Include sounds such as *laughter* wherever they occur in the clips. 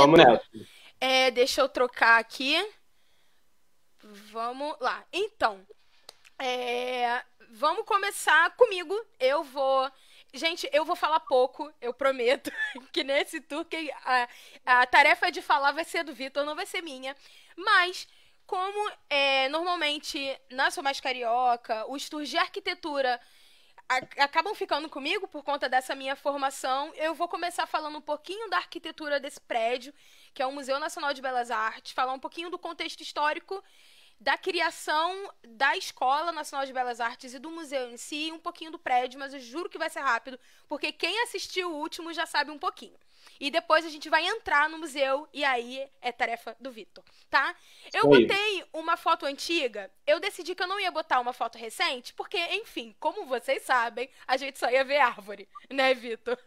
Vamos nessa. É, deixa eu trocar aqui. Vamos lá. Então, é, vamos começar comigo. Eu vou. Gente, eu vou falar pouco, eu prometo. *laughs* Que nesse tour que a, a tarefa de falar vai ser do Vitor, não vai ser minha. Mas, como é, normalmente na Sou Mais Carioca, os tours de arquitetura acabam ficando comigo por conta dessa minha formação. Eu vou começar falando um pouquinho da arquitetura desse prédio, que é o Museu Nacional de Belas Artes, falar um pouquinho do contexto histórico da criação da Escola Nacional de Belas Artes e do museu em si, um pouquinho do prédio, mas eu juro que vai ser rápido, porque quem assistiu o último já sabe um pouquinho. E depois a gente vai entrar no museu e aí é tarefa do Vitor, tá? Eu Oi. botei uma foto antiga, eu decidi que eu não ia botar uma foto recente, porque, enfim, como vocês sabem, a gente só ia ver árvore, né, Vitor?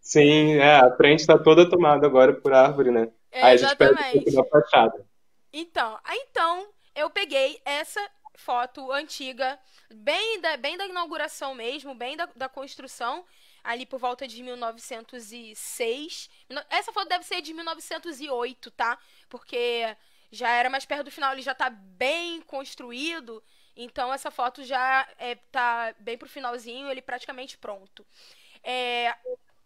Sim, é, a frente está toda tomada agora por árvore, né? É, aí a gente perde um fachada. Então, então, eu peguei essa foto antiga, bem da, bem da inauguração mesmo, bem da, da construção, ali por volta de 1906. Essa foto deve ser de 1908, tá? Porque já era mais perto do final, ele já tá bem construído. Então essa foto já é, tá bem pro finalzinho, ele praticamente pronto. É,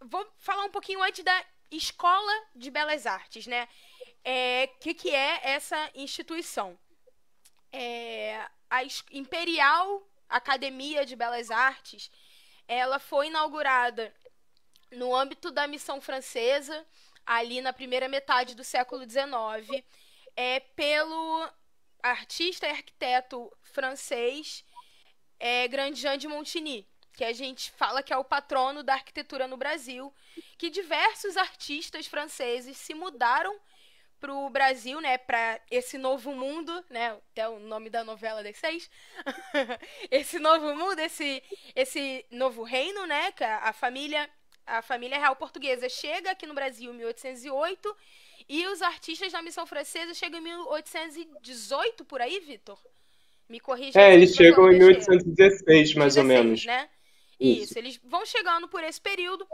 vou falar um pouquinho antes da Escola de Belas Artes, né? O é, que, que é essa instituição? É, a Imperial Academia de Belas Artes, ela foi inaugurada no âmbito da missão francesa, ali na primeira metade do século XIX, é, pelo artista e arquiteto francês é, Grandjean de Montigny, que a gente fala que é o patrono da arquitetura no Brasil, que diversos artistas franceses se mudaram para o Brasil, né, para esse novo mundo, né, até o nome da novela das seis, *laughs* esse novo mundo, esse, esse novo reino, né, que a, família, a família real portuguesa chega aqui no Brasil em 1808 e os artistas da missão francesa chegam em 1818 por aí, Vitor? Me corrija. É, eles chegam em 1816, mais 16, ou menos. Né? Isso. Isso, eles vão chegando por esse período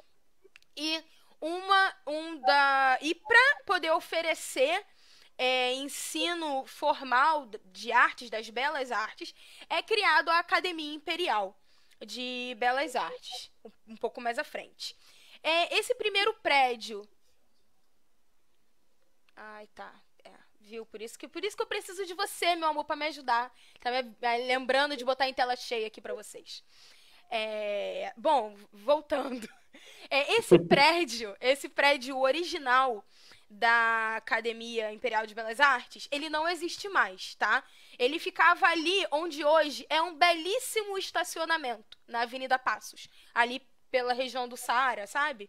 e uma um da e para poder oferecer é, ensino formal de artes das belas artes é criado a Academia Imperial de Belas Artes um pouco mais à frente. É, esse primeiro prédio ai tá é, viu? Por isso que por isso que eu preciso de você meu amor para me ajudar tá me lembrando de botar em tela cheia aqui para vocês. É, bom voltando *laughs* é, esse prédio, esse prédio original da Academia Imperial de Belas Artes, ele não existe mais, tá? Ele ficava ali onde hoje é um belíssimo estacionamento, na Avenida Passos, ali pela região do Saara, sabe?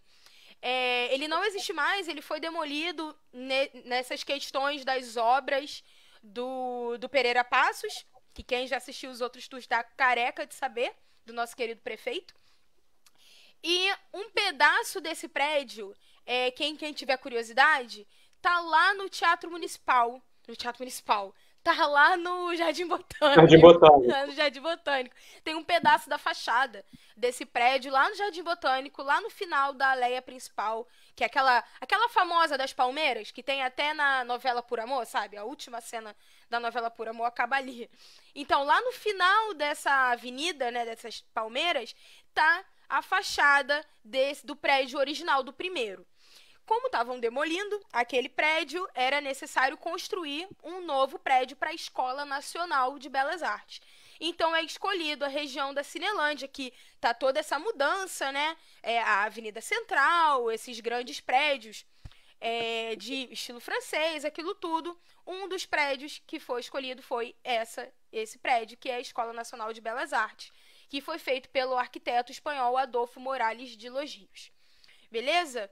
É, ele não existe mais, ele foi demolido ne nessas questões das obras do, do Pereira Passos, que quem já assistiu os outros tours está careca de saber, do nosso querido prefeito. E um pedaço desse prédio, é, quem, quem tiver curiosidade, tá lá no Teatro Municipal. No Teatro Municipal. Tá lá no Jardim Botânico. Jardim Botânico. *laughs* no Jardim Botânico. Tem um pedaço da fachada desse prédio lá no Jardim Botânico, lá no final da aleia principal, que é aquela, aquela famosa das palmeiras, que tem até na novela Por Amor, sabe? A última cena da novela Por Amor acaba ali. Então, lá no final dessa avenida, né, dessas palmeiras, tá a fachada desse, do prédio original, do primeiro. Como estavam demolindo aquele prédio, era necessário construir um novo prédio para a Escola Nacional de Belas Artes. Então é escolhido a região da Cinelândia, que tá toda essa mudança, né? É a Avenida Central, esses grandes prédios é, de estilo francês, aquilo tudo. Um dos prédios que foi escolhido foi essa, esse prédio, que é a Escola Nacional de Belas Artes que foi feito pelo arquiteto espanhol Adolfo Morales de Logios. Beleza?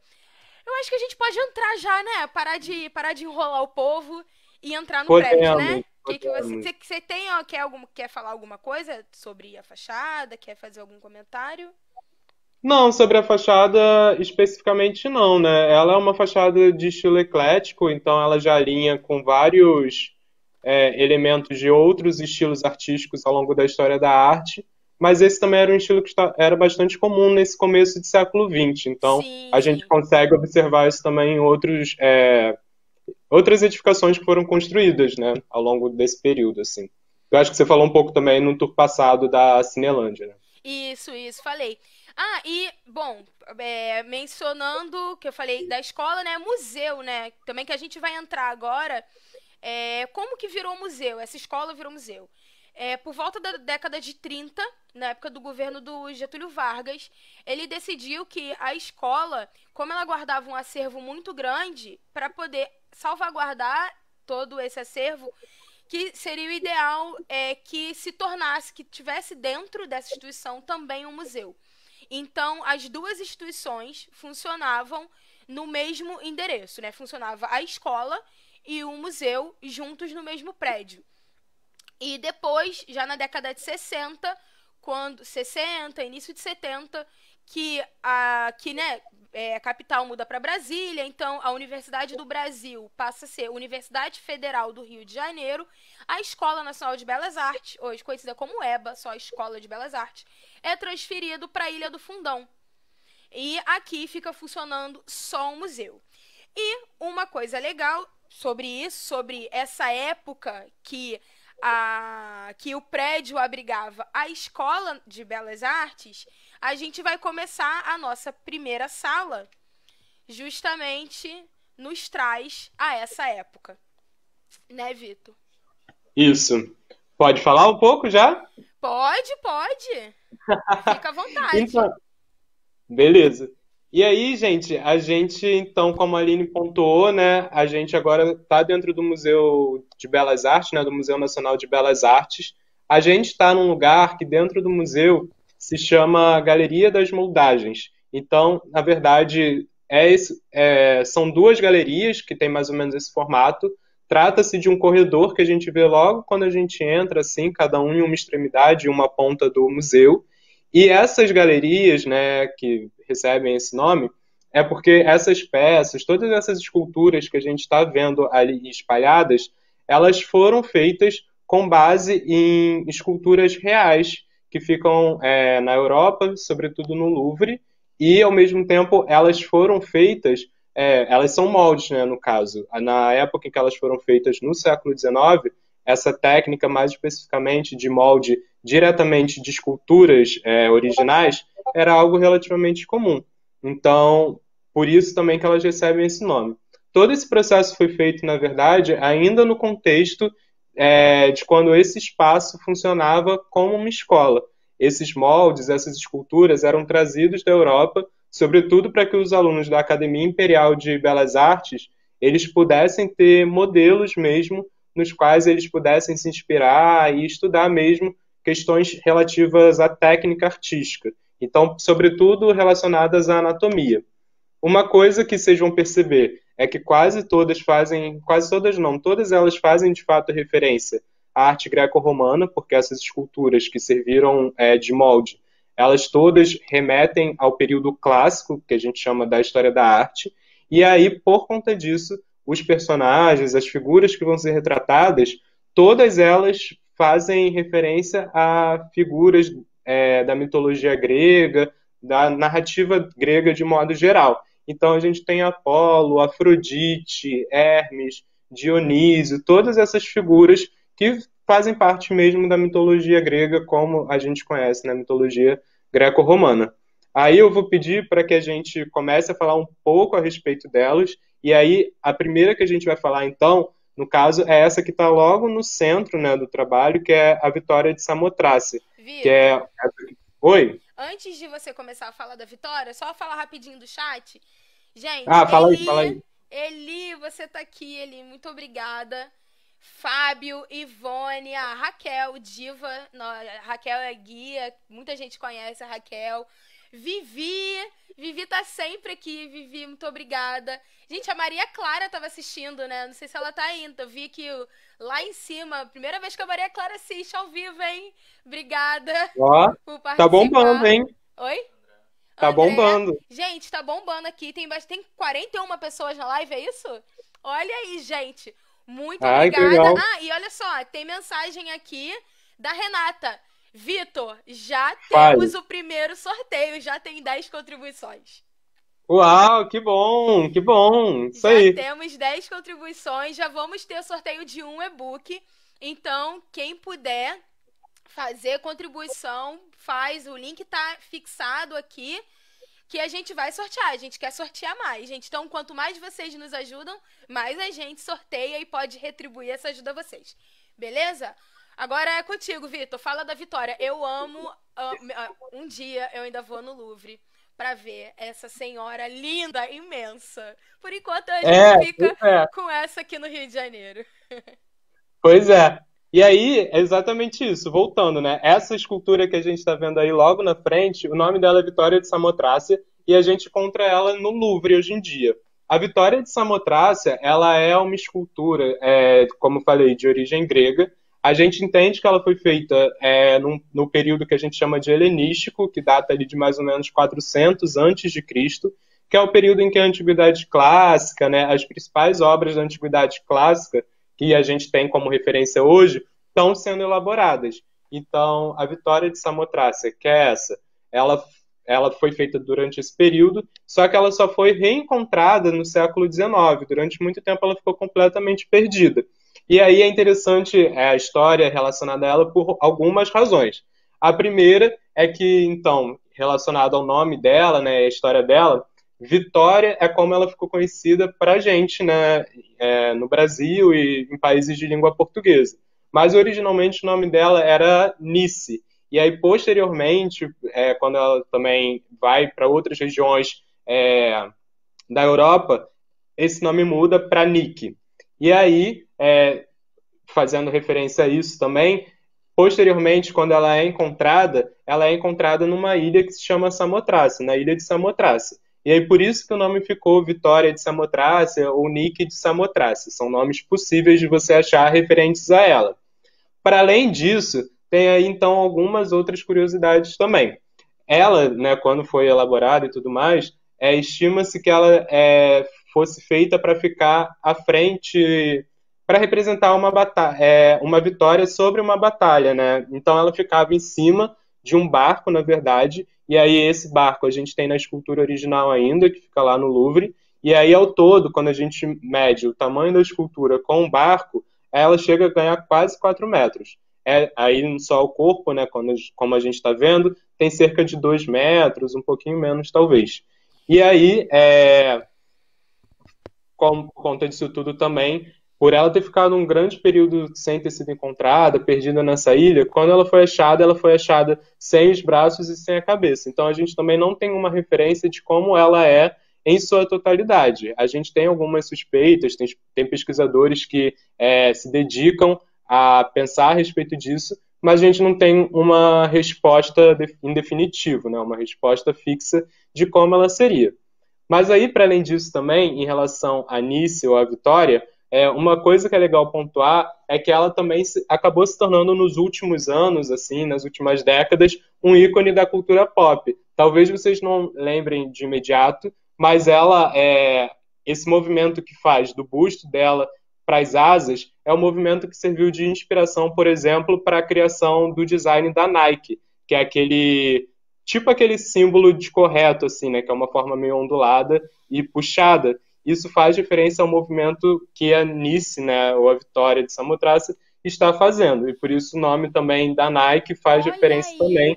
Eu acho que a gente pode entrar já, né? Parar de, parar de enrolar o povo e entrar no podemos, prédio, né? Que que você, você tem, quer, algum, quer falar alguma coisa sobre a fachada? Quer fazer algum comentário? Não, sobre a fachada especificamente não, né? Ela é uma fachada de estilo eclético, então ela já alinha com vários é, elementos de outros estilos artísticos ao longo da história da arte mas esse também era um estilo que era bastante comum nesse começo de século XX. Então, Sim. a gente consegue observar isso também em outros, é, outras edificações que foram construídas né, ao longo desse período. Assim. Eu acho que você falou um pouco também no tour passado da Cinelândia. Né? Isso, isso, falei. Ah, e, bom, é, mencionando que eu falei da escola, né? Museu, né? Também que a gente vai entrar agora. É, como que virou museu? Essa escola virou museu. É, por volta da década de 30, na época do governo do Getúlio Vargas, ele decidiu que a escola, como ela guardava um acervo muito grande, para poder salvaguardar todo esse acervo, que seria o ideal é, que se tornasse, que tivesse dentro dessa instituição também um museu. Então, as duas instituições funcionavam no mesmo endereço, né? Funcionava a escola e o museu juntos no mesmo prédio. E depois, já na década de 60, quando 60, início de 70, que a que, né, é, a capital muda para Brasília, então a Universidade do Brasil passa a ser Universidade Federal do Rio de Janeiro, a Escola Nacional de Belas Artes, hoje conhecida como EBA, só Escola de Belas Artes, é transferido para a Ilha do Fundão. E aqui fica funcionando só um museu. E uma coisa legal sobre isso, sobre essa época que a, que o prédio abrigava a Escola de Belas Artes, a gente vai começar a nossa primeira sala justamente nos traz a essa época. Né, Vitor? Isso. Pode falar um pouco já? Pode, pode. *laughs* Fica à vontade. então, beleza. E aí, gente, a gente, então, como a Aline pontuou, né, a gente agora está dentro do Museu de Belas Artes, né, do Museu Nacional de Belas Artes. A gente está num lugar que dentro do museu se chama Galeria das Moldagens. Então, na verdade, é esse, é, são duas galerias que têm mais ou menos esse formato. Trata-se de um corredor que a gente vê logo quando a gente entra, assim, cada um em uma extremidade, uma ponta do museu. E essas galerias, né, que recebem esse nome, é porque essas peças, todas essas esculturas que a gente está vendo ali espalhadas, elas foram feitas com base em esculturas reais que ficam é, na Europa, sobretudo no Louvre, e ao mesmo tempo elas foram feitas, é, elas são moldes, né, no caso. Na época em que elas foram feitas no século XIX, essa técnica, mais especificamente de molde diretamente de esculturas é, originais, era algo relativamente comum. Então, por isso também que elas recebem esse nome. Todo esse processo foi feito, na verdade, ainda no contexto é, de quando esse espaço funcionava como uma escola. Esses moldes, essas esculturas eram trazidos da Europa, sobretudo para que os alunos da Academia Imperial de Belas Artes eles pudessem ter modelos mesmo nos quais eles pudessem se inspirar e estudar mesmo questões relativas à técnica artística. Então, sobretudo relacionadas à anatomia. Uma coisa que vocês vão perceber é que quase todas fazem, quase todas não, todas elas fazem de fato referência à arte greco-romana, porque essas esculturas que serviram é, de molde, elas todas remetem ao período clássico, que a gente chama da história da arte, e aí, por conta disso, os personagens, as figuras que vão ser retratadas, todas elas fazem referência a figuras é, da mitologia grega, da narrativa grega de modo geral. Então a gente tem Apolo, Afrodite, Hermes, Dionísio, todas essas figuras que fazem parte mesmo da mitologia grega, como a gente conhece na mitologia greco-romana. Aí eu vou pedir para que a gente comece a falar um pouco a respeito delas e aí, a primeira que a gente vai falar, então, no caso, é essa que está logo no centro né, do trabalho, que é a Vitória de Samotrace. Que é... Oi? Antes de você começar a falar da Vitória, só falar rapidinho do chat. Gente, ah, fala Eli, aí, fala aí. Eli, você está aqui, Eli, muito obrigada. Fábio, Ivone, a Raquel, Diva, a Raquel é guia, muita gente conhece a Raquel. Vivi, Vivi tá sempre aqui, Vivi, muito obrigada. Gente, a Maria Clara tava assistindo, né? Não sei se ela tá indo. Eu vi que lá em cima, primeira vez que a Maria Clara assiste ao vivo, hein? Obrigada Ó. *laughs* Tá bombando, hein? Oi? Tá André. bombando. Gente, tá bombando aqui. Tem, tem 41 pessoas na live, é isso? Olha aí, gente. Muito Ai, obrigada. Ah, e olha só, tem mensagem aqui da Renata. Vitor, já temos o primeiro sorteio, já tem 10 contribuições. Uau, que bom, que bom. Isso já aí. temos 10 contribuições, já vamos ter o sorteio de um e-book. Então, quem puder fazer contribuição, faz. O link tá fixado aqui que a gente vai sortear. A gente quer sortear mais, gente. Então, quanto mais vocês nos ajudam, mais a gente sorteia e pode retribuir essa ajuda a vocês. Beleza? Agora é contigo, Vitor. Fala da Vitória. Eu amo. Um dia eu ainda vou no Louvre para ver essa senhora linda, imensa. Por enquanto a gente é, fica é. com essa aqui no Rio de Janeiro. *laughs* Pois é. E aí, é exatamente isso, voltando, né? Essa escultura que a gente está vendo aí logo na frente, o nome dela é Vitória de Samotrácia, e a gente encontra ela no Louvre hoje em dia. A Vitória de Samotrácia, ela é uma escultura, é, como falei, de origem grega. A gente entende que ela foi feita é, num, no período que a gente chama de helenístico, que data ali de mais ou menos 400 antes de Cristo, que é o período em que a antiguidade clássica, né, as principais obras da antiguidade clássica que a gente tem como referência hoje estão sendo elaboradas. Então, a vitória de Samotrácia, que é essa, ela, ela foi feita durante esse período, só que ela só foi reencontrada no século XIX. Durante muito tempo ela ficou completamente perdida. E aí é interessante é, a história relacionada a ela por algumas razões. A primeira é que, então, relacionado ao nome dela, né, a história dela, Vitória é como ela ficou conhecida para a gente, né, é, no Brasil e em países de língua portuguesa. Mas originalmente o nome dela era Nice. E aí, posteriormente, é, quando ela também vai para outras regiões é, da Europa, esse nome muda para Nick. E aí, é, fazendo referência a isso também, posteriormente, quando ela é encontrada, ela é encontrada numa ilha que se chama Samotrácia, na ilha de Samotrácia. E aí por isso que o nome ficou Vitória de Samotrácia ou Nick de Samotrácia. São nomes possíveis de você achar referentes a ela. Para além disso, tem aí então algumas outras curiosidades também. Ela, né, quando foi elaborada e tudo mais, é, estima-se que ela é, fosse feita para ficar à frente, para representar uma, batalha, é, uma vitória sobre uma batalha, né? Então ela ficava em cima de um barco, na verdade, e aí esse barco a gente tem na escultura original ainda, que fica lá no Louvre. E aí ao todo, quando a gente mede o tamanho da escultura com o barco, ela chega a ganhar quase 4 metros. É, aí só o corpo, né, quando, como a gente está vendo, tem cerca de 2 metros, um pouquinho menos talvez. E aí, é, por conta disso tudo também, por ela ter ficado um grande período sem ter sido encontrada, perdida nessa ilha, quando ela foi achada, ela foi achada sem os braços e sem a cabeça. Então a gente também não tem uma referência de como ela é em sua totalidade. A gente tem algumas suspeitas, tem, tem pesquisadores que é, se dedicam a pensar a respeito disso, mas a gente não tem uma resposta em definitivo, né, uma resposta fixa de como ela seria. Mas aí, para além disso também, em relação a Nice ou a Vitória, é, uma coisa que é legal pontuar é que ela também se, acabou se tornando nos últimos anos, assim, nas últimas décadas, um ícone da cultura pop. Talvez vocês não lembrem de imediato, mas ela é esse movimento que faz do busto dela para as asas é o movimento que serviu de inspiração, por exemplo, para a criação do design da Nike, que é aquele tipo aquele símbolo de correto assim, né, que é uma forma meio ondulada e puxada. Isso faz diferença ao movimento que a Nice, né, ou a Vitória de Samotrácia, está fazendo. E por isso o nome também da Nike faz Olha diferença aí. também.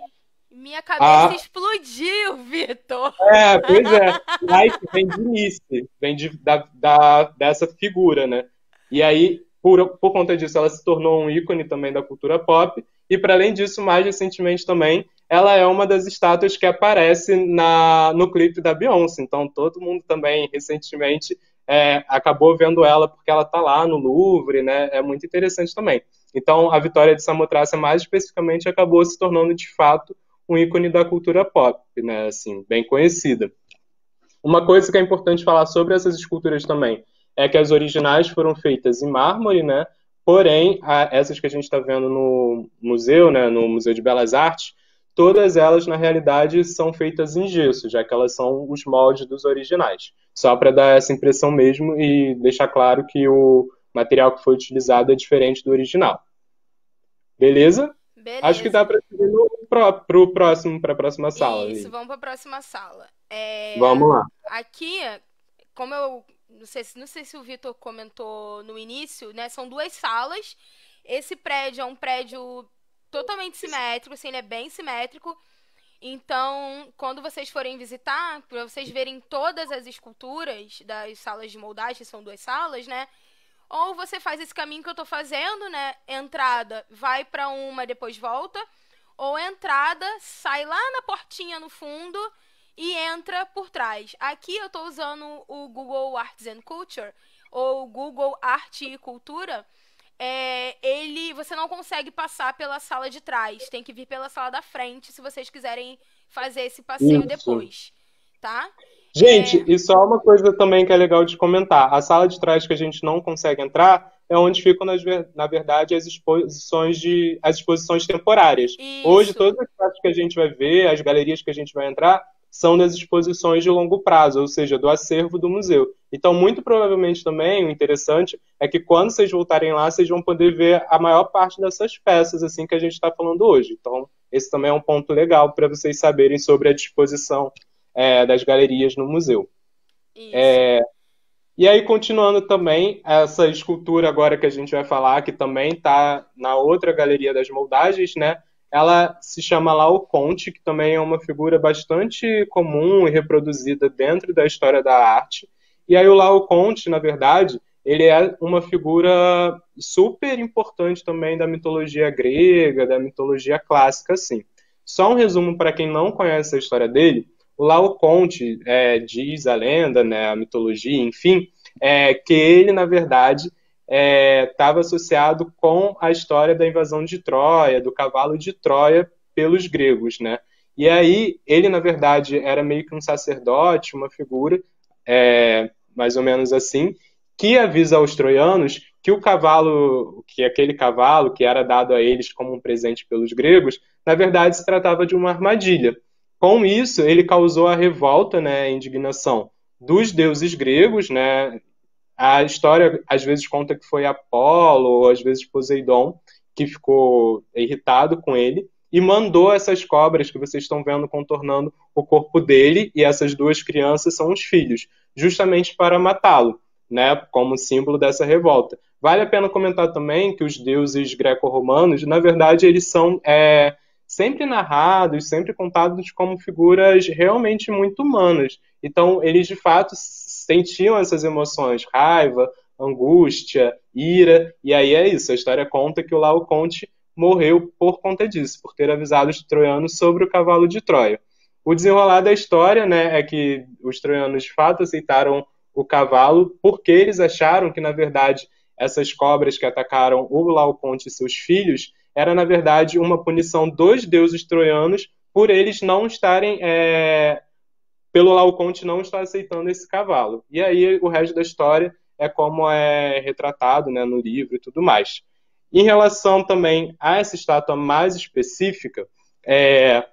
Minha cabeça a... explodiu, Vitor. É, pois é. Nike vem de Nice, vem de, da, da, dessa figura, né? E aí, por, por conta disso, ela se tornou um ícone também da cultura pop. E para além disso, mais recentemente também, ela é uma das estátuas que aparece na, no clipe da Beyoncé. Então, todo mundo também, recentemente, é, acabou vendo ela porque ela está lá no Louvre, né? É muito interessante também. Então, a Vitória de Samotrácia, mais especificamente, acabou se tornando, de fato, um ícone da cultura pop, né? Assim, bem conhecida. Uma coisa que é importante falar sobre essas esculturas também é que as originais foram feitas em mármore, né? Porém, essas que a gente está vendo no museu, né, no Museu de Belas Artes, todas elas, na realidade, são feitas em gesso, já que elas são os moldes dos originais. Só para dar essa impressão mesmo e deixar claro que o material que foi utilizado é diferente do original. Beleza? Beleza. Acho que dá para seguir para o próximo, para a próxima sala. Isso, ali. vamos para a próxima sala. É, vamos lá. Aqui, como eu não sei, não sei se o Vitor comentou no início, né? São duas salas. Esse prédio é um prédio totalmente simétrico, assim, ele é bem simétrico. Então, quando vocês forem visitar, para vocês verem todas as esculturas das salas de moldagem, são duas salas, né? Ou você faz esse caminho que eu estou fazendo, né? Entrada, vai para uma, depois volta. Ou entrada, sai lá na portinha no fundo e entra por trás. Aqui eu estou usando o Google Arts and Culture, ou Google Arte e Cultura é, ele você não consegue passar pela sala de trás, tem que vir pela sala da frente se vocês quiserem fazer esse passeio Isso. depois, tá? Gente, é... e só uma coisa também que é legal de comentar: a sala de trás que a gente não consegue entrar é onde ficam, na verdade, as exposições de as exposições temporárias. Isso. Hoje, todas as partes que a gente vai ver, as galerias que a gente vai entrar, são das exposições de longo prazo, ou seja, do acervo do museu. Então, muito provavelmente também, o interessante é que quando vocês voltarem lá, vocês vão poder ver a maior parte dessas peças, assim, que a gente está falando hoje. Então, esse também é um ponto legal para vocês saberem sobre a disposição é, das galerias no museu. É, e aí, continuando também, essa escultura agora que a gente vai falar, que também está na outra galeria das moldagens, né? Ela se chama Lau Conte, que também é uma figura bastante comum e reproduzida dentro da história da arte. E aí o Lau Conte, na verdade, ele é uma figura super importante também da mitologia grega, da mitologia clássica, assim. Só um resumo para quem não conhece a história dele. O Laoconte é, diz a lenda, né, a mitologia, enfim, é, que ele, na verdade, estava é, associado com a história da invasão de Troia, do cavalo de Troia pelos gregos, né? E aí ele, na verdade, era meio que um sacerdote, uma figura, é, mais ou menos assim, que avisa aos troianos que o cavalo, que aquele cavalo que era dado a eles como um presente pelos gregos, na verdade se tratava de uma armadilha. Com isso, ele causou a revolta, né, a indignação dos deuses gregos, né, a história às vezes conta que foi Apolo, ou às vezes Poseidon, que ficou irritado com ele e mandou essas cobras que vocês estão vendo contornando o corpo dele, e essas duas crianças são os filhos, justamente para matá-lo, né, como símbolo dessa revolta. Vale a pena comentar também que os deuses greco-romanos, na verdade, eles são é, sempre narrados, sempre contados como figuras realmente muito humanas. Então, eles de fato sentiam essas emoções, raiva, angústia, ira, e aí é isso, a história conta que o Laoconte morreu por conta disso, por ter avisado os troianos sobre o cavalo de Troia. O desenrolar da história né, é que os troianos de fato aceitaram o cavalo porque eles acharam que, na verdade, essas cobras que atacaram o Laoconte e seus filhos era, na verdade, uma punição dos deuses troianos por eles não estarem é, pelo Laoconte não está aceitando esse cavalo. E aí o resto da história é como é retratado né, no livro e tudo mais. Em relação também a essa estátua mais específica, é,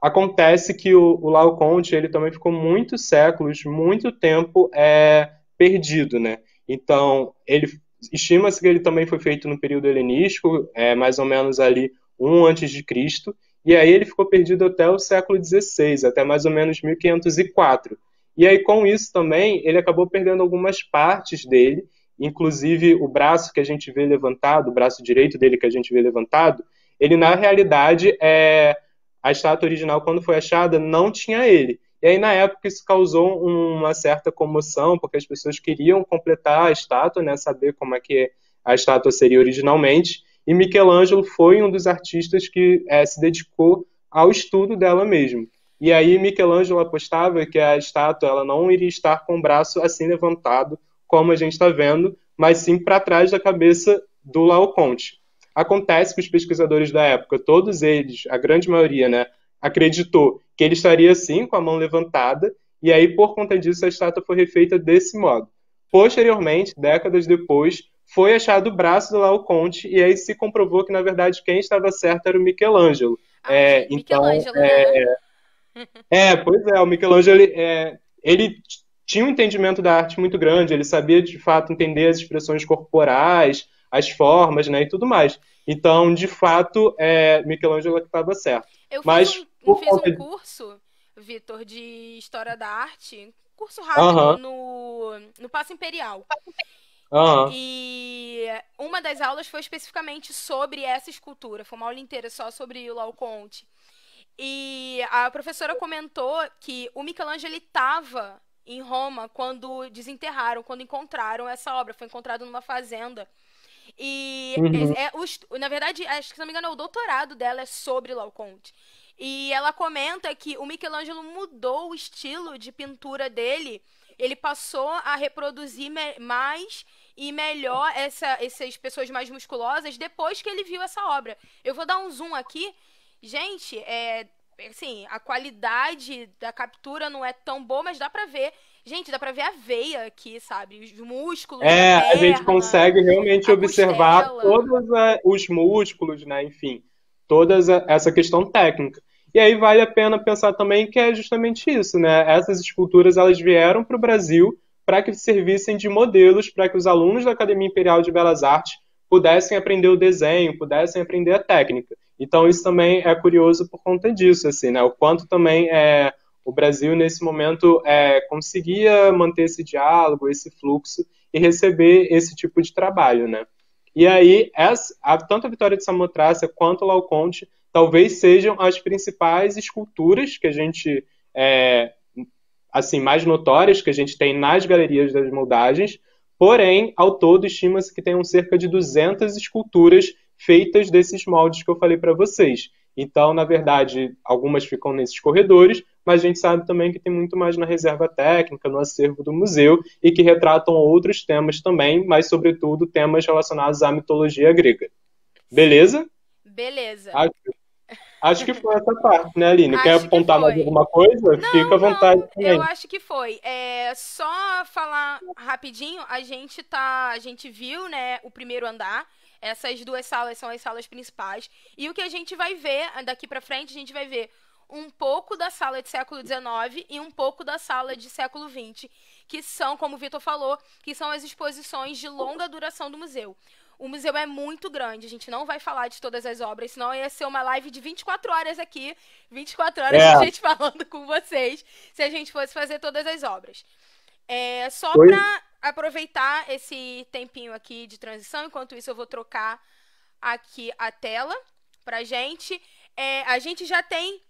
acontece que o, o Laoconte ele também ficou muitos séculos, muito tempo é, perdido, né? Então ele estima-se que ele também foi feito no período helenístico, é, mais ou menos ali um antes de Cristo, e aí ele ficou perdido até o século XVI, até mais ou menos 1504. E aí com isso também ele acabou perdendo algumas partes dele, inclusive o braço que a gente vê levantado, o braço direito dele que a gente vê levantado, ele na realidade é a estátua original quando foi achada não tinha ele. E aí na época isso causou uma certa comoção, porque as pessoas queriam completar a estátua, né, saber como é que a estátua seria originalmente. E Michelangelo foi um dos artistas que é, se dedicou ao estudo dela mesmo. E aí Michelangelo apostava que a estátua ela não iria estar com o braço assim levantado, como a gente está vendo, mas sim para trás da cabeça do Laoconte. Acontece que os pesquisadores da época, todos eles, a grande maioria, né, acreditou que ele estaria assim, com a mão levantada, e aí, por conta disso, a estátua foi refeita desse modo. Posteriormente, décadas depois, foi achado o braço do Laoconte e aí se comprovou que, na verdade, quem estava certo era o Michelangelo. Ah, é, então, Michelangelo, é, né? é, pois é, o Michelangelo, ele, é, ele tinha um entendimento da arte muito grande, ele sabia, de fato, entender as expressões corporais, as formas, né, e tudo mais. Então, de fato, é Michelangelo que estava certo. Eu Mas, fiz um, por fiz um curso, Vitor, de História da Arte. Curso rápido Aham. no, no Paço Imperial. Aham. E uma das aulas foi especificamente sobre essa escultura. Foi uma aula inteira só sobre o Laocoonte. E a professora comentou que o Michelangelo estava em Roma quando desenterraram, quando encontraram essa obra. Foi encontrado numa fazenda. E Uhum. é, é o estu- na verdade, acho que se não me engano, o doutorado dela é sobre Laocoonte. E ela comenta que o Michelangelo mudou o estilo de pintura dele. Ele passou a reproduzir mais e melhor essa, essas pessoas mais musculosas depois que ele viu essa obra. Eu vou dar um zoom aqui. Gente, é assim, a qualidade da captura não é tão boa, mas dá pra ver. Gente, dá pra ver a veia aqui, sabe? Os músculos, É, a a gente perna. consegue realmente observar costela. todos eh, os músculos, né? Enfim, toda essa- essa questão técnica. E aí vale a pena pensar também que é justamente isso, né? Essas esculturas elas vieram para o Brasil para que servissem de modelos para que os alunos da Academia Imperial de Belas Artes pudessem aprender o desenho, pudessem aprender a técnica. Então isso também é curioso por conta disso, assim, né? O quanto também é, o Brasil nesse momento é, conseguia manter esse diálogo, esse fluxo e receber esse tipo de trabalho, né? E aí, essa, a- tanto a Vitória de Samotrácia quanto o Laocoonte talvez sejam as principais esculturas que a gente, é, assim, mais notórias que a gente tem nas galerias das moldagens, porém, ao todo, estima-se que tenham cerca de 200 esculturas feitas desses moldes que eu falei para vocês. Então, na verdade, algumas ficam nesses corredores, mas a gente sabe também que tem muito mais na reserva técnica, no acervo do museu, e que retratam outros temas também, mas, sobretudo, temas relacionados à mitologia grega. Beleza? Beleza. Acho que foi essa parte, né, Aline? Quer Acho que apontar mais alguma coisa? Fica à vontade Não, também. eu acho que foi. É, só falar rapidinho, a gente tá, a gente viu, né, o primeiro andar. Essas duas salas são as salas principais. E o que a gente vai ver daqui pra frente, a gente vai ver um pouco da sala de século XIX e um pouco da sala de século XX, que são, como o Vitor falou, que são as exposições de longa duração do museu. O museu é muito grande, a gente não vai falar de todas as obras, senão ia ser uma live de 24 horas aqui, 24 horas É. de gente *laughs* falando com vocês, se a gente fosse fazer todas as obras. É, só para aproveitar esse tempinho aqui de transição, enquanto isso eu vou trocar aqui a tela pra gente. É, a gente já tem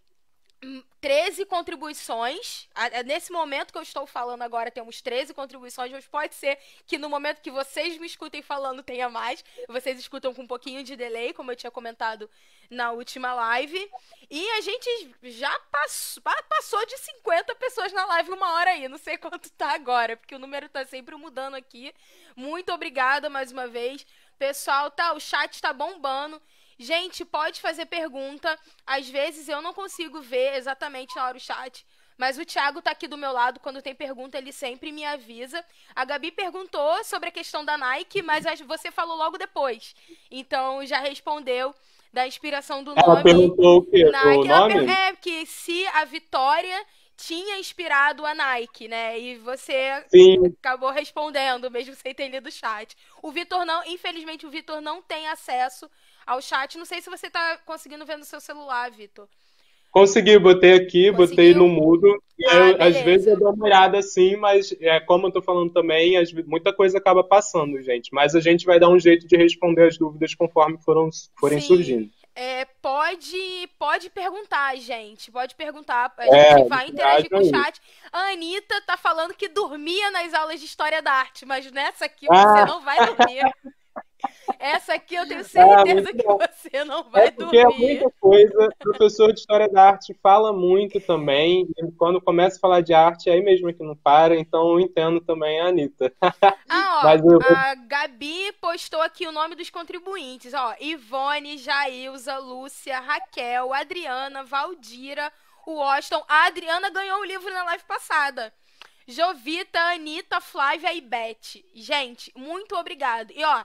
13 contribuições. A- Nesse momento que eu estou falando agora, temos 13 contribuições, mas pode ser que no momento que vocês me escutem falando tenha mais. Vocês escutam com um pouquinho de delay, como eu tinha comentado na última live. E a gente já passou, passou de 50 pessoas na live uma hora aí. Não sei quanto tá agora, porque o número tá sempre mudando aqui. Muito obrigada mais uma vez. Pessoal, tá, o chat tá bombando. Gente, pode fazer pergunta. Às vezes eu não consigo ver exatamente na hora o chat. Mas o Thiago tá aqui do meu lado. Quando tem pergunta, ele sempre me avisa. A Gabi perguntou sobre a questão da Nike, mas você falou logo depois. Então já respondeu da inspiração do Ela nome. perguntou o quê? Nike. O Ela nome? É, que se a Vitória tinha inspirado a Nike, né? E você Sim, acabou respondendo, mesmo sem ter lido o chat. O Vitor não, infelizmente, o Vitor não tem acesso ao chat. Não sei se você tá conseguindo ver no seu celular, Vitor. consegui, botei aqui, botei Conseguiu? no mudo. Ah, eu, às vezes eu dou uma olhada assim, mas é, como eu tô falando também, ve- muita coisa acaba passando, gente. Mas a gente vai dar um jeito de responder as dúvidas conforme foram, forem Sim. surgindo. É, pode, pode perguntar, gente. Pode perguntar. A É, gente vai interagir com o chat. A Anitta tá falando que dormia nas aulas de História da Arte, mas nessa aqui Ah. você não vai dormir. *laughs* Essa aqui eu tenho certeza muito que você não vai É porque é dormir. muita coisa. O professor de História da Arte fala muito também. E quando começa a falar de arte, aí mesmo é que não para. Então eu entendo também a Anitta. Ah, ó, *laughs* Mas eu- a Gabi postou aqui o nome dos contribuintes, ó. Ivone, Jailza, Lúcia, Raquel, Adriana, Valdira, o Washington. A Adriana ganhou o livro na live passada. Jovita, Anitta, Flávia e Beth. Gente, muito obrigado. E ó,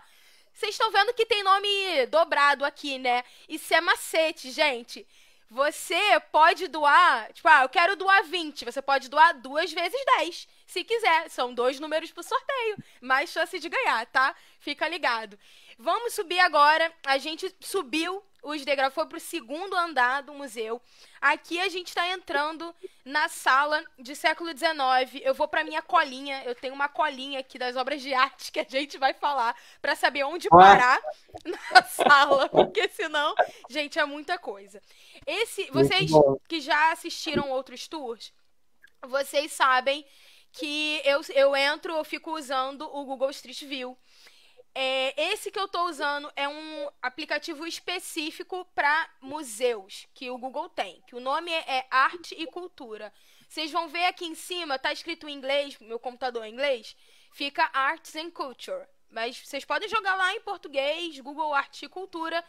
vocês estão vendo que tem nome dobrado aqui, né? Isso é macete, gente. Você pode doar, tipo, ah, eu quero doar 20. Você pode doar duas vezes 10, se quiser. São dois números pro sorteio. Mais chance de ganhar, tá? Fica ligado. Vamos subir agora. A gente subiu os degraus, foi pro segundo andar do museu. Aqui a gente está entrando na sala de século XIX. Eu vou para minha colinha. Eu tenho uma colinha aqui das obras de arte que a gente vai falar para saber onde parar *laughs* na sala, porque senão, gente, é muita coisa. Esse, vocês que já assistiram outros tours, vocês sabem que eu, eu entro, eu fico usando o Google Street View. É, esse que eu estou usando é um aplicativo específico para museus que o Google tem, que o nome é, é Arte e Cultura. Vocês vão ver aqui em cima, tá escrito em inglês, meu computador é inglês, fica Arts and Culture. Mas vocês podem jogar lá em português, Google Arte e Cultura.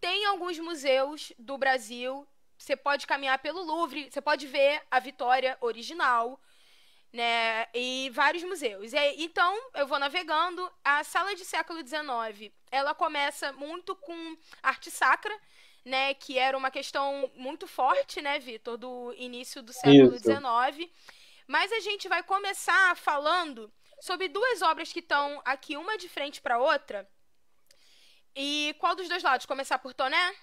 Tem alguns museus do Brasil. Você pode caminhar pelo Louvre, você pode ver a Vitória original né? E vários museus. E, então, eu vou navegando. A sala de século XIX, ela começa muito com arte sacra, né? Que era uma questão muito forte, né, Vitor, do início do século XIX. Mas a gente vai começar falando sobre duas obras que estão aqui, uma de frente para outra. E qual dos dois lados? Começar por Toné?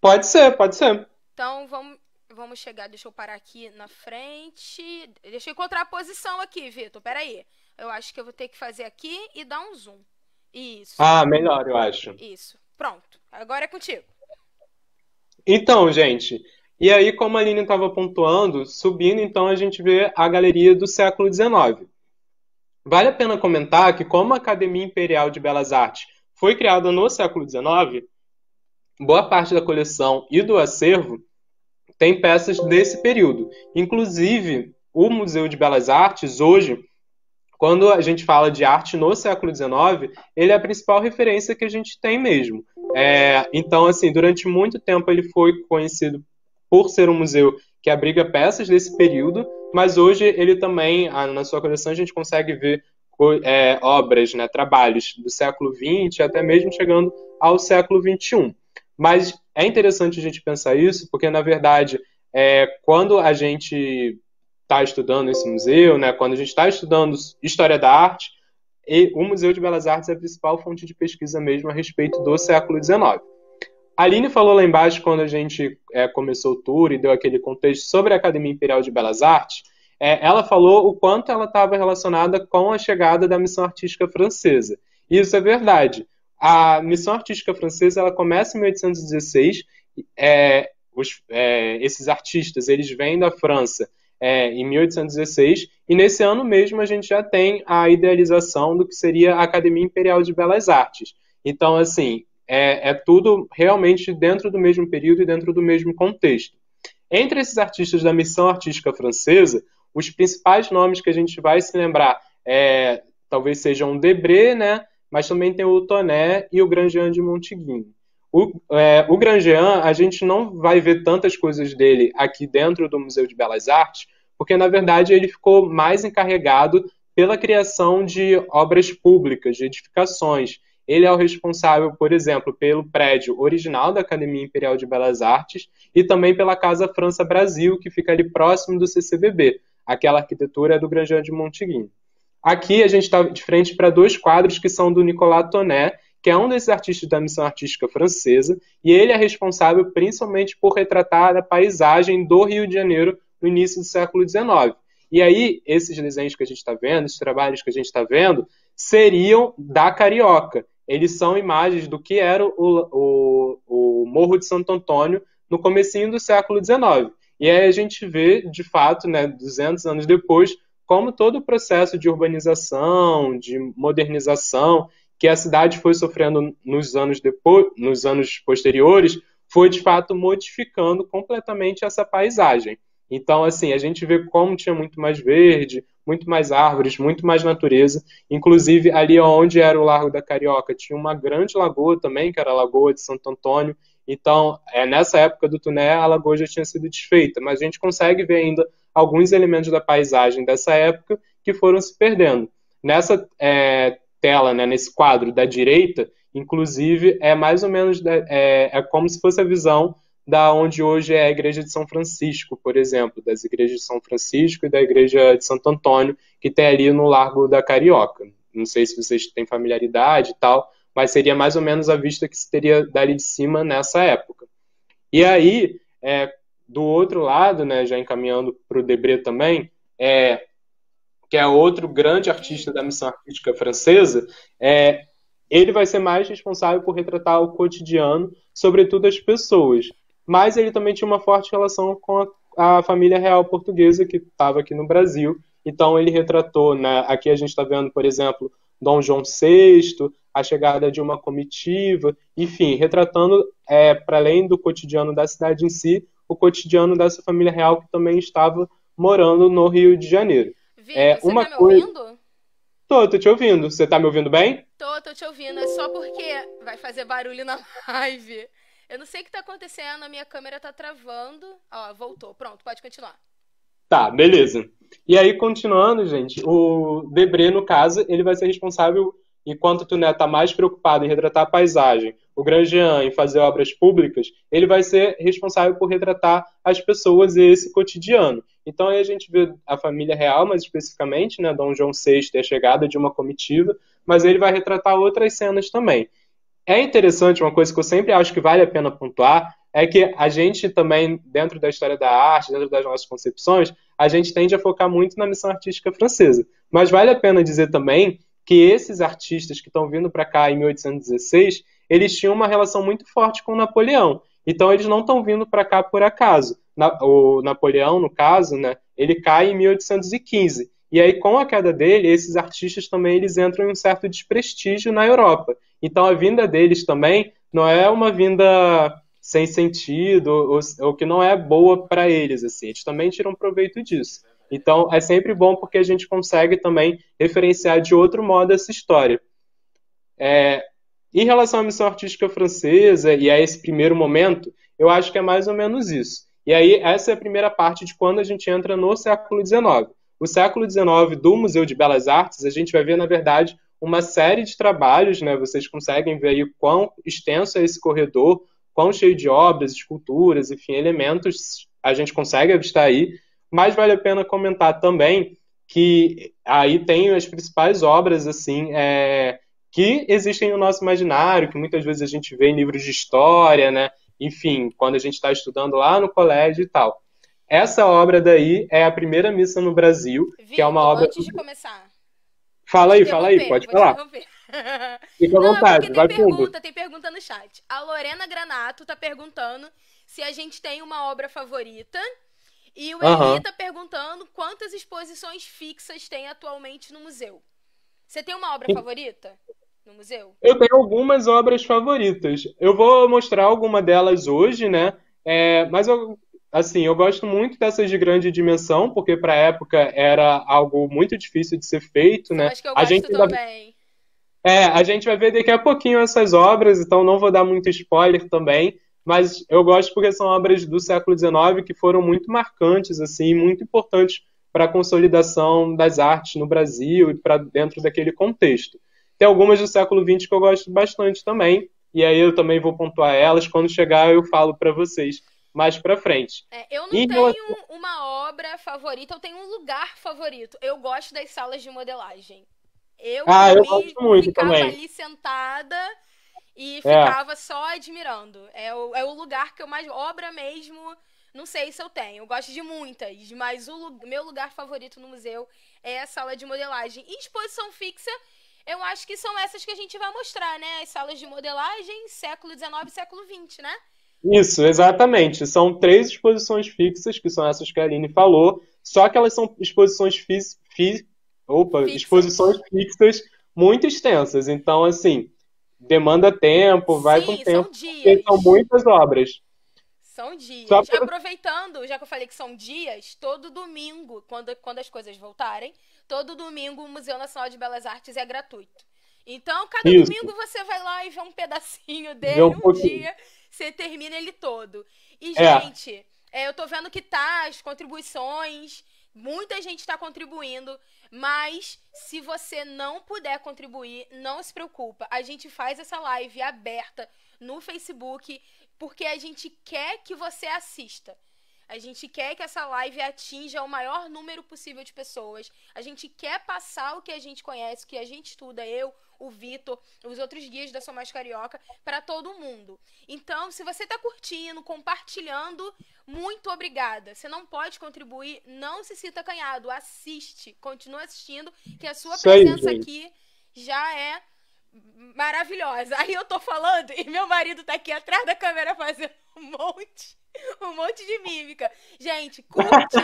Pode ser, pode ser. Então vamos, Vamos chegar, deixa eu parar aqui na frente. Deixa eu encontrar a posição aqui, Vitor. Pera aí. Eu acho que eu vou ter que fazer aqui e dar um zoom. Isso. Ah, melhor, eu acho. Isso. Pronto. Agora é contigo. Então, gente. E aí, como a Aline estava pontuando, subindo, então a gente vê a galeria do século XIX. Vale a pena comentar que, como a Academia Imperial de Belas Artes foi criada no século XIX, boa parte da coleção e do acervo tem peças desse período. Inclusive, o Museu de Belas Artes, hoje, quando a gente fala de arte no século XIX, ele é a principal referência que a gente tem mesmo. É, então, assim, durante muito tempo ele foi conhecido por ser um museu que abriga peças desse período, mas hoje ele também, na sua coleção, a gente consegue ver é, obras, né, trabalhos do século XX, até mesmo chegando ao século XXI. Mas é interessante a gente pensar isso, porque, na verdade, é, quando a gente está estudando esse museu, né, quando a gente está estudando história da arte, e o Museu de Belas Artes é a principal fonte de pesquisa mesmo a respeito do século XIX. A Aline falou lá embaixo, quando a gente é, começou o tour e deu aquele contexto sobre a Academia Imperial de Belas Artes, é, ela falou o quanto ela estava relacionada com a chegada da missão artística francesa. E isso é verdade a missão artística francesa ela começa em 1816. É, os, é, esses artistas eles vêm da França é, em 1816 e nesse ano mesmo a gente já tem a idealização do que seria a Academia Imperial de Belas Artes. Então, assim, é, é tudo realmente dentro do mesmo período e dentro do mesmo contexto. Entre esses artistas da missão artística francesa, os principais nomes que a gente vai se lembrar é, talvez sejam Debré, né? Mas também tem o Toné e o Grandjean de Montiguinho. O, é, o Grandjean, a gente não vai ver tantas coisas dele aqui dentro do Museu de Belas Artes, porque na verdade ele ficou mais encarregado pela criação de obras públicas, de edificações. Ele é o responsável, por exemplo, pelo prédio original da Academia Imperial de Belas Artes e também pela Casa França Brasil, que fica ali próximo do CCBB. Aquela arquitetura do Grandjean de Montiguinho. Aqui a gente está de frente para dois quadros que são do Nicolas Tonet, que é um desses artistas da missão artística francesa, e ele é responsável principalmente por retratar a paisagem do Rio de Janeiro no início do século XIX. E aí, esses desenhos que a gente está vendo, esses trabalhos que a gente está vendo, seriam da Carioca. Eles são imagens do que era o, o, o Morro de Santo Antônio no comecinho do século XIX. E aí a gente vê, de fato, né, 200 anos depois, como todo o processo de urbanização, de modernização que a cidade foi sofrendo nos anos depois, nos anos posteriores, foi de fato modificando completamente essa paisagem. Então, assim, a gente vê como tinha muito mais verde, muito mais árvores, muito mais natureza. Inclusive, ali onde era o Largo da Carioca, tinha uma grande lagoa também, que era a Lagoa de Santo Antônio. Então, é, nessa época do Tuné, a lagoa já tinha sido desfeita, mas a gente consegue ver ainda alguns elementos da paisagem dessa época que foram se perdendo. Nessa é, tela, né, nesse quadro da direita, inclusive, é mais ou menos é, é como se fosse a visão da onde hoje é a igreja de São Francisco, por exemplo, das igrejas de São Francisco e da igreja de Santo Antônio, que tem ali no Largo da Carioca. Não sei se vocês têm familiaridade e tal, mas seria mais ou menos a vista que se teria dali de cima nessa época. E aí, é, do outro lado, né, já encaminhando para o Debré também, é, que é outro grande artista da missão artística francesa, é, ele vai ser mais responsável por retratar o cotidiano, sobretudo as pessoas. Mas ele também tinha uma forte relação com a, a família real portuguesa que estava aqui no Brasil. Então ele retratou, né, aqui a gente está vendo, por exemplo, Dom João VI, a chegada de uma comitiva, enfim, retratando, é, para além do cotidiano da cidade em si, o cotidiano dessa família real que também estava morando no Rio de Janeiro. Vitor, é, você uma tá me coisa... ouvindo? Tô, tô te ouvindo. Você tá me ouvindo bem? Tô, tô te ouvindo. É só porque vai fazer barulho na *laughs* live. Eu não sei o que tá acontecendo, a minha câmera tá travando. Ó, voltou. Pronto, pode continuar. Tá, beleza. E aí, continuando, gente, o Debré, no caso, ele vai ser responsável, enquanto tu né, tá mais preocupado em retratar a paisagem, o Grandjean em fazer obras públicas, ele vai ser responsável por retratar as pessoas e esse cotidiano. Então aí a gente vê a família real, mais especificamente, né, Dom João VI e a chegada de uma comitiva, mas ele vai retratar outras cenas também. É interessante, uma coisa que eu sempre acho que vale a pena pontuar, é que a gente também, dentro da história da arte, dentro das nossas concepções, a gente tende a focar muito na missão artística francesa. Mas vale a pena dizer também que esses artistas que estão vindo para cá em 1816, eles tinham uma relação muito forte com Napoleão. Então eles não estão vindo para cá por acaso. Na, o Napoleão, no caso, né, ele cai em 1815. E aí, com a queda dele, esses artistas também eles entram em um certo desprestígio na Europa. Então a vinda deles também não é uma vinda sem sentido ou, ou que não é boa para eles. Assim. Eles também tiram proveito disso. Então é sempre bom porque a gente consegue também referenciar de outro modo essa história. É, em relação à missão artística francesa e a esse primeiro momento, eu acho que é mais ou menos isso. E aí, essa é a primeira parte de quando a gente entra no século XIX. O século XIX do Museu de Belas Artes, a gente vai ver, na verdade, uma série de trabalhos, né? Vocês conseguem ver aí quão extenso é esse corredor, quão cheio de obras, esculturas, enfim, elementos a gente consegue avistar aí. Mas vale a pena comentar também que aí tem as principais obras, assim, é, que existem no nosso imaginário, que muitas vezes a gente vê em livros de história, né? Enfim, quando a gente está estudando lá no colégio e tal. Essa obra daí é a primeira missa no Brasil, Victor, que é uma obra. Antes de começar. Fala aí, fala aí, pode falar. *laughs* Fica à é vontade, tem vai pergunta, fundo. Tem pergunta no chat. A Lorena Granato está perguntando se a gente tem uma obra favorita. E o uhum. Eli tá perguntando quantas exposições fixas tem atualmente no museu. Você tem uma obra favorita? no museu? Eu tenho algumas obras favoritas. Eu vou mostrar alguma delas hoje, né? É, mas eu, assim, eu gosto muito dessas de grande dimensão, porque para a época era algo muito difícil de ser feito, né? Acho que eu gosto a gente também. É, a gente vai ver daqui a pouquinho essas obras, então não vou dar muito spoiler também, mas eu gosto porque são obras do século XIX que foram muito marcantes, assim, muito importantes para a consolidação das artes no Brasil e para dentro daquele contexto. Tem algumas do século XX que eu gosto bastante também, e aí eu também vou pontuar elas. Quando chegar, eu falo para vocês mais para frente. É, eu não tenho relação... uma obra favorita, eu tenho um lugar favorito. Eu gosto das salas de modelagem. Eu, ah, eu gosto muito ficava também. ali sentada e é. ficava é. só admirando. É o, é o lugar que eu mais. Obra mesmo. Não sei se eu tenho. Eu gosto de muitas, mas o meu lugar favorito no museu é a sala de modelagem. E exposição fixa, eu acho que são essas que a gente vai mostrar, né? As salas de modelagem, século XIX e século XX, né? Isso, exatamente. São três exposições fixas, que são essas que a Aline falou, só que elas são exposições fi fi Opa, exposições fixas muito extensas. Então, assim, demanda tempo, vai Sim, com tempo, são dias. são muitas obras. São dias. Pra... Aproveitando, já que eu falei que são dias, todo domingo, quando, quando as coisas voltarem, todo domingo o Museu Nacional de Belas Artes é gratuito. Então, cada Isso. domingo você vai lá e vê um pedacinho dele, um, um dia, você termina ele todo. E, é. gente, é, eu tô vendo que tá, as contribuições, muita gente está contribuindo, mas se você não puder contribuir, não se preocupa. A gente faz essa live aberta no Facebook porque a gente quer que você assista. A gente quer que essa live atinja o maior número possível de pessoas. A gente quer passar o que a gente conhece, o que a gente estuda, eu, o Vitor, os outros guias da Sou Mais Carioca, para todo mundo. Então, se você está curtindo, compartilhando, muito obrigada. Você não pode contribuir, não se sinta acanhado. Assiste, continua assistindo, que a sua presença aqui já é maravilhosa. Aí eu tô falando e meu marido tá aqui atrás da câmera fazendo um monte, um monte de mímica. Gente, *laughs* curte,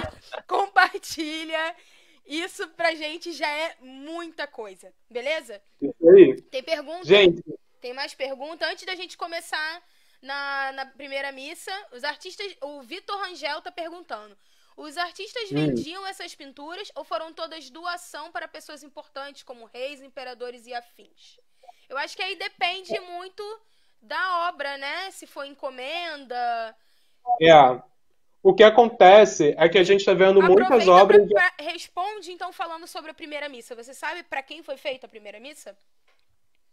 compartilha. Isso pra gente já é muita coisa, beleza? Isso aí. Tem pergunta? Gente. Tem mais pergunta? Antes da gente começar na, na primeira missa, os artistas. O Vitor Rangel tá perguntando. Os artistas hum. vendiam essas pinturas ou foram todas doação para pessoas importantes, como reis, imperadores e afins? Eu acho que aí depende muito da obra, né? Se for encomenda. É. O que acontece é que a gente está vendo Aproveita muitas obras. Pra, responde, então, falando sobre a primeira missa. Você sabe para quem foi feita a primeira missa?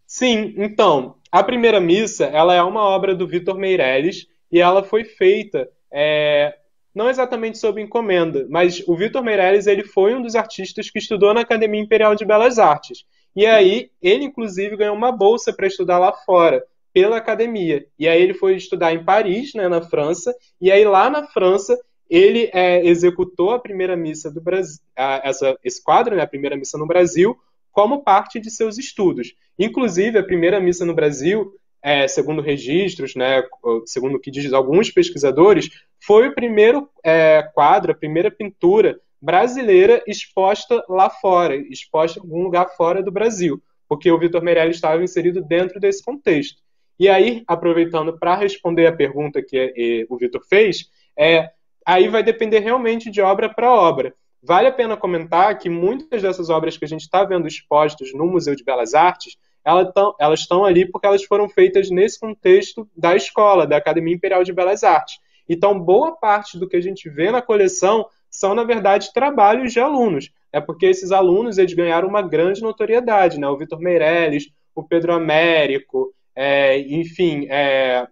Sim, então, a primeira missa ela é uma obra do Vitor Meirelles e ela foi feita é, não exatamente sob encomenda, mas o Vitor Meirelles ele foi um dos artistas que estudou na Academia Imperial de Belas Artes. E aí, ele inclusive ganhou uma bolsa para estudar lá fora, pela academia. E aí ele foi estudar em Paris, né, na França, e aí lá na França ele é, executou a primeira missa do Brasil, essa, esse quadro, né, a primeira missa no Brasil, como parte de seus estudos. Inclusive, a primeira missa no Brasil, é, segundo registros, né, segundo o que diz alguns pesquisadores, foi o primeiro é, quadro, a primeira pintura brasileira exposta lá fora, exposta em algum lugar fora do Brasil, porque o Vitor Meirelles estava inserido dentro desse contexto. E aí, aproveitando para responder a pergunta que é, o Vitor fez, é, aí vai depender realmente de obra para obra. Vale a pena comentar que muitas dessas obras que a gente está vendo expostas no Museu de Belas Artes, elas estão ali porque elas foram feitas nesse contexto da escola, da Academia Imperial de Belas Artes. Então, boa parte do que a gente vê na coleção são, na verdade, trabalhos de alunos. É porque esses alunos eles ganharam uma grande notoriedade, né? O Vitor Meirelles, o Pedro Américo, é, enfim, é,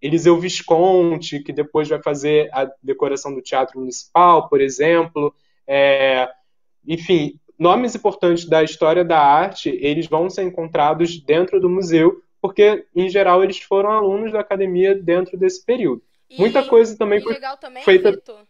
Eliseu Visconti, que depois vai fazer a decoração do Teatro Municipal, por exemplo. É, enfim, nomes importantes da história da arte, eles vão ser encontrados dentro do museu, porque, em geral, eles foram alunos da academia dentro desse período. E, Muita coisa também foi também, feita... Victor,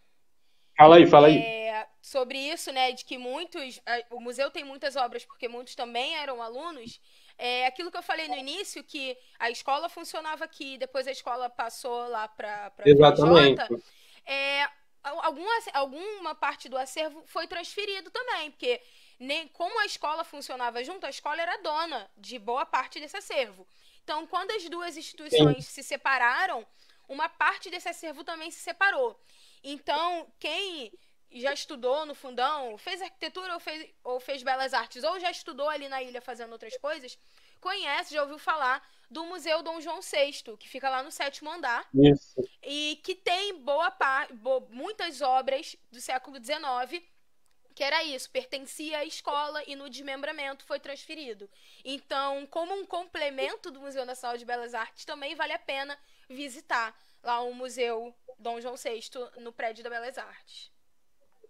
Fala aí, fala aí. É, sobre isso, né, de que muitos. O museu tem muitas obras porque muitos também eram alunos. É aquilo que eu falei no início, que a escola funcionava aqui, depois a escola passou lá para Exatamente. PJ, é, alguma, alguma parte do acervo foi transferido também, porque nem, como a escola funcionava junto, a escola era dona de boa parte desse acervo. Então, quando as duas instituições Sim. se separaram, uma parte desse acervo também se separou. Então, quem já estudou no fundão, fez arquitetura ou fez, ou fez belas artes, ou já estudou ali na ilha fazendo outras coisas, conhece, já ouviu falar do Museu Dom João VI, que fica lá no sétimo andar. Isso. E que tem boa parte, muitas obras do século XIX que era isso, pertencia à escola e no desmembramento foi transferido. Então, como um complemento do Museu Nacional de Belas Artes, também vale a pena visitar lá o Museu Dom João VI no prédio da Belas Artes.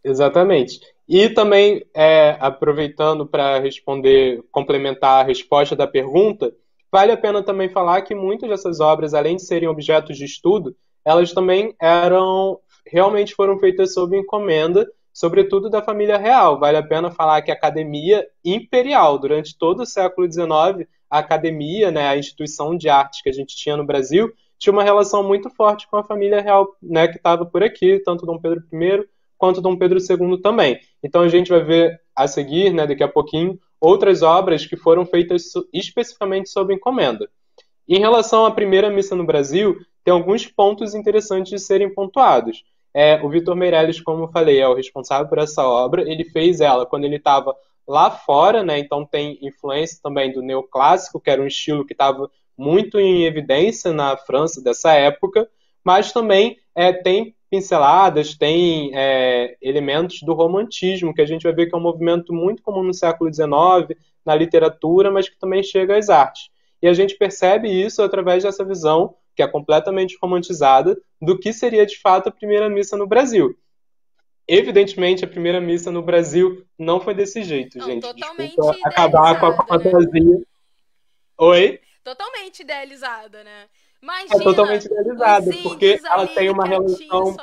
Exatamente. E também, é, aproveitando para responder, complementar a resposta da pergunta, vale a pena também falar que muitas dessas obras, além de serem objetos de estudo, elas também eram realmente foram feitas sob encomenda, sobretudo da família real. Vale a pena falar que a Academia Imperial, durante todo o século XIX, a academia, né, a instituição de artes que a gente tinha no Brasil, tinha uma relação muito forte com a família real né, que estava por aqui, tanto Dom Pedro I quanto Dom Pedro II também. Então a gente vai ver a seguir, né, daqui a pouquinho, outras obras que foram feitas especificamente sob encomenda. Em relação à primeira missa no Brasil, tem alguns pontos interessantes de serem pontuados. É, o Vitor Meirelles, como eu falei, é o responsável por essa obra. Ele fez ela quando ele estava lá fora, né? Então tem influência também do neoclássico, que era um estilo que estava muito em evidência na França dessa época, mas também é, tem pinceladas, tem é, elementos do romantismo, que a gente vai ver que é um movimento muito comum no século XIX, na literatura, mas que também chega às artes. E a gente percebe isso através dessa visão que é completamente romantizada, do que seria de fato a primeira missa no Brasil. Evidentemente, a primeira missa no Brasil não foi desse jeito, não, gente. Totalmente Desculpa acabar com a né? fantasia. Né? Oi? Totalmente idealizada, né? Imagina, é totalmente idealizada, porque ela tem uma relação.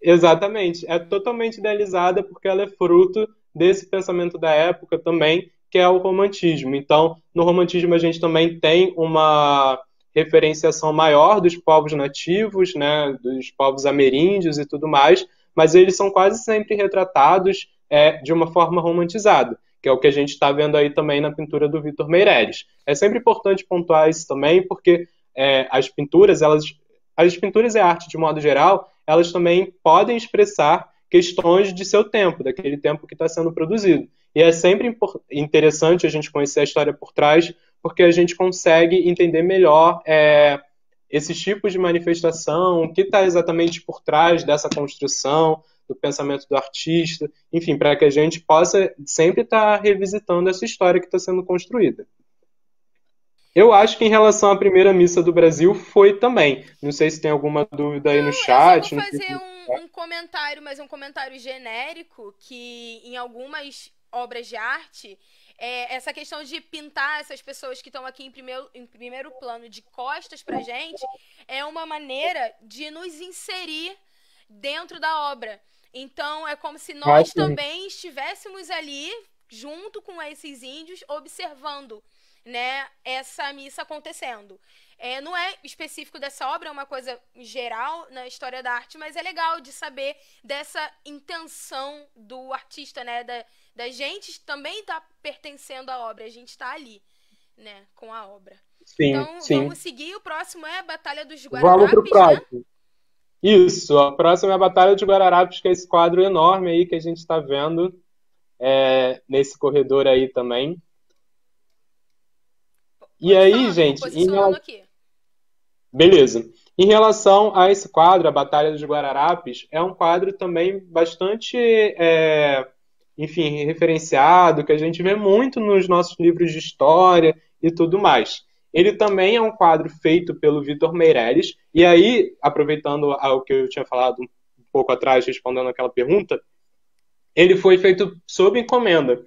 Exatamente, é totalmente idealizada porque ela é fruto desse pensamento da época também, que é o romantismo. Então, no romantismo a gente também tem uma referenciação maior dos povos nativos, né, dos povos ameríndios e tudo mais, mas eles são quase sempre retratados é, de uma forma romantizada, que é o que a gente está vendo aí também na pintura do Vitor Meirelles. É sempre importante pontuar isso também, porque é, as pinturas, elas, as pinturas e a arte de modo geral, elas também podem expressar questões de seu tempo, daquele tempo que está sendo produzido. E é sempre interessante a gente conhecer a história por trás, porque a gente consegue entender melhor é, esses tipos de manifestação, o que está exatamente por trás dessa construção, do pensamento do artista, enfim, para que a gente possa sempre estar tá revisitando essa história que está sendo construída. Eu acho que em relação à primeira missa do Brasil foi também. Não sei se tem alguma dúvida aí no chat. Eu vou fazer um, um, comentário, mas um comentário genérico, que em algumas obras de arte, é, essa questão de pintar essas pessoas que estão aqui em primeiro, em primeiro plano de costas pra gente, é uma maneira de nos inserir dentro da obra. Então, é como se nós também estivéssemos ali, junto com esses índios, observando né, essa missa acontecendo. É, não é específico dessa obra, é uma coisa geral na história da arte, mas é legal de saber dessa intenção do artista, né, da, da gente também estar tá pertencendo à obra, a gente está ali, né, com a obra. Sim, então, sim. vamos seguir. O próximo é a Batalha dos Guararapes, Vamos pro né? próximo. Né? Isso, a próxima é a Batalha de Guararapes, que é esse quadro enorme aí que a gente está vendo é, nesse corredor aí também. E aí, gente. Em rel... Beleza. Em relação a esse quadro, a Batalha dos Guararapes, é um quadro também bastante, é, enfim, referenciado, que a gente vê muito nos nossos livros de história e tudo mais. Ele também é um quadro feito pelo Vitor Meirelles, e aí, aproveitando o que eu tinha falado um pouco atrás, respondendo aquela pergunta, ele foi feito sob encomenda.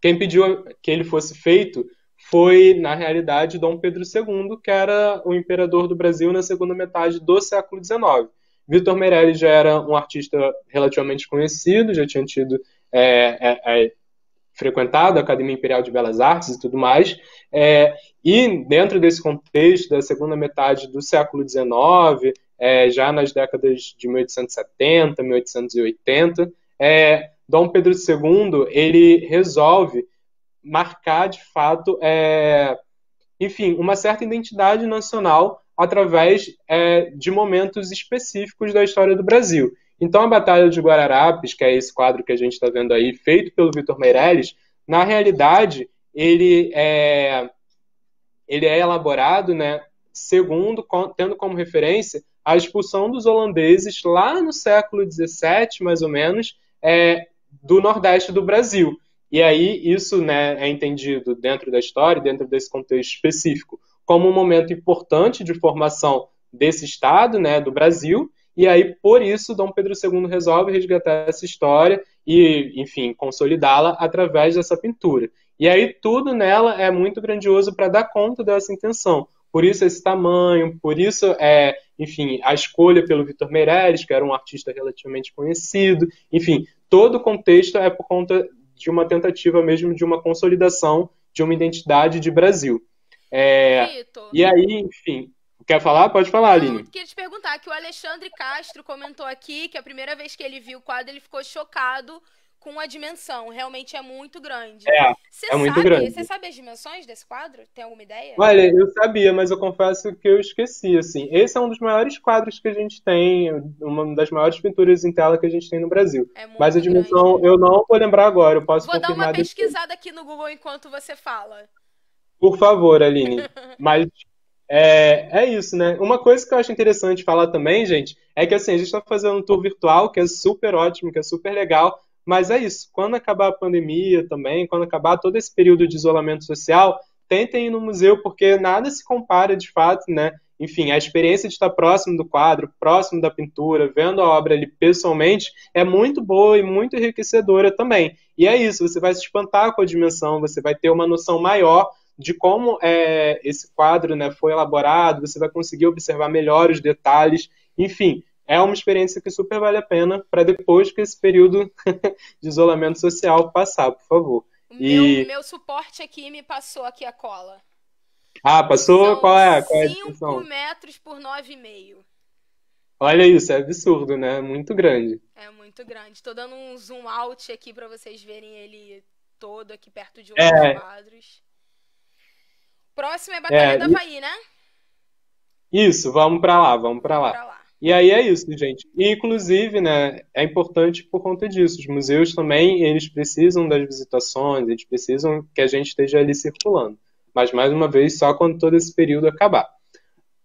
Quem pediu que ele fosse feito foi, na realidade, Dom Pedro II, que era o imperador do Brasil na segunda metade do século XIX. Vitor Meirelles já era um artista relativamente conhecido, já tinha tido é, é, é, frequentado a Academia Imperial de Belas Artes e tudo mais. É, e dentro desse contexto da segunda metade do século XIX, é, já nas décadas de 1870, 1880, é, Dom Pedro II ele resolve marcar de fato, é, enfim, uma certa identidade nacional através é, de momentos específicos da história do Brasil. Então, a Batalha de Guararapes, que é esse quadro que a gente está vendo aí, feito pelo Vitor Meirelles, na realidade, ele é, ele é elaborado, né, segundo, tendo como referência a expulsão dos holandeses lá no século XVII, mais ou menos, é, do Nordeste do Brasil. E aí isso né, é entendido dentro da história, dentro desse contexto específico, como um momento importante de formação desse Estado, né, do Brasil, e aí por isso Dom Pedro II resolve resgatar essa história e, enfim, consolidá-la através dessa pintura. E aí tudo nela é muito grandioso para dar conta dessa intenção. Por isso esse tamanho, por isso é, enfim, a escolha pelo Vitor Meirelles, que era um artista relativamente conhecido, enfim, todo o contexto é por conta de uma tentativa mesmo de uma consolidação de uma identidade de Brasil. É, e aí, enfim, quer falar? Pode falar, Aline. Eu queria te perguntar que o Alexandre Castro comentou aqui que a primeira vez que ele viu o quadro ele ficou chocado com a dimensão. Realmente é muito grande. É, você é muito grande. Você sabe as dimensões desse quadro? Tem alguma ideia? Olha, eu sabia, mas eu confesso que eu esqueci, assim. Esse é um dos maiores quadros que a gente tem, uma das maiores pinturas em tela que a gente tem no Brasil. É mas a dimensão grande. eu não vou lembrar agora, eu posso vou confirmar Vou dar uma pesquisada depois. aqui no Google enquanto você fala. Por favor, Aline. *laughs* mas é, é isso, né? Uma coisa que eu acho interessante falar também, gente, é que assim, a gente está fazendo um tour virtual que é super ótimo, que é super legal, mas é isso. Quando acabar a pandemia também, quando acabar todo esse período de isolamento social, tentem ir no museu, porque nada se compara de fato, né? Enfim, a experiência de estar próximo do quadro, próximo da pintura, vendo a obra ali pessoalmente, é muito boa e muito enriquecedora também. E é isso, você vai se espantar com a dimensão, você vai ter uma noção maior de como é, esse quadro né, foi elaborado, você vai conseguir observar melhor os detalhes, enfim, é uma experiência que super vale a pena para depois que esse período *laughs* de isolamento social passar, por favor. E... Meu, meu suporte aqui me passou aqui a cola. Ah, passou? São qual é? Qual é 5 metros por 9,5. Olha isso, é absurdo, né? Muito grande. É muito grande. Estou dando um zoom out aqui para vocês verem ele todo aqui perto de outros é. quadros. Próximo é a Batalha é, da Havaí, né? Isso, vamos para lá, vamos para lá. lá. E aí é isso, gente. E, inclusive, né, é importante por conta disso. Os museus também, eles precisam das visitações, eles precisam que a gente esteja ali circulando. Mas, mais uma vez, só quando todo esse período acabar.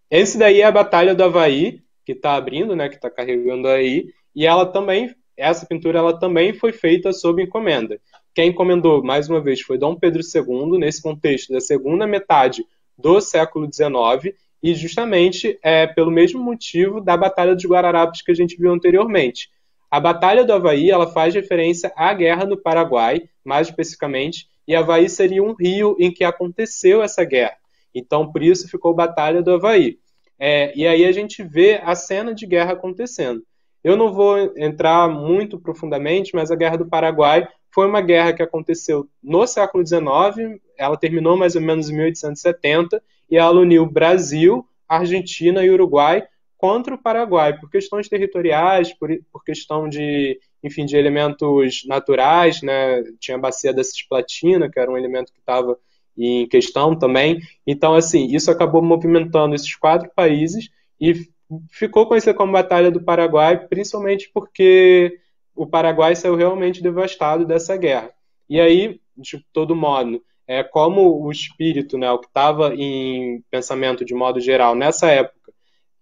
Esse daí é a Batalha do Havaí, que está abrindo, né, que está carregando aí. E ela também, essa pintura, ela também foi feita sob encomenda. Quem encomendou, mais uma vez, foi Dom Pedro II, nesse contexto da segunda metade do século XIX, e justamente é pelo mesmo motivo da Batalha dos Guararapes que a gente viu anteriormente. A Batalha do Havaí ela faz referência à Guerra do Paraguai, mais especificamente, e Havaí seria um rio em que aconteceu essa guerra. Então, por isso ficou Batalha do Havaí. É, e aí a gente vê a cena de guerra acontecendo. Eu não vou entrar muito profundamente, mas a Guerra do Paraguai foi uma guerra que aconteceu no século XIX, ela terminou mais ou menos em 1870, e ela uniu Brasil, Argentina e Uruguai contra o Paraguai, por questões territoriais, por, por questão de, enfim, de elementos naturais, né? Tinha a bacia da Cisplatina, que era um elemento que estava em questão também. Então, assim, isso acabou movimentando esses quatro países e ficou conhecido como Batalha do Paraguai, principalmente porque o Paraguai saiu realmente devastado dessa guerra. E aí, de todo modo, é como o espírito, né, o que estava em pensamento de modo geral nessa época,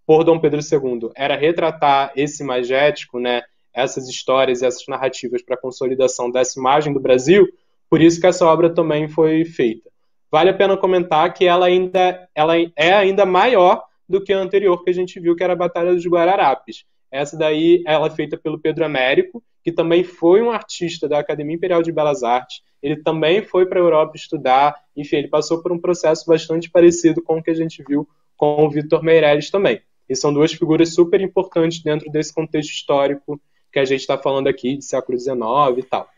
por Dom Pedro II, era retratar esse magético, né, essas histórias, essas narrativas para a consolidação dessa imagem do Brasil, por isso que essa obra também foi feita. Vale a pena comentar que ela ainda ela é ainda maior do que a anterior que a gente viu, que era a Batalha dos Guararapes. Essa daí ela é feita pelo Pedro Américo, que também foi um artista da Academia Imperial de Belas Artes. Ele também foi para a Europa estudar, enfim, ele passou por um processo bastante parecido com o que a gente viu com o Vitor Meirelles também. E são duas figuras super importantes dentro desse contexto histórico que a gente está falando aqui, de século XIX e tal.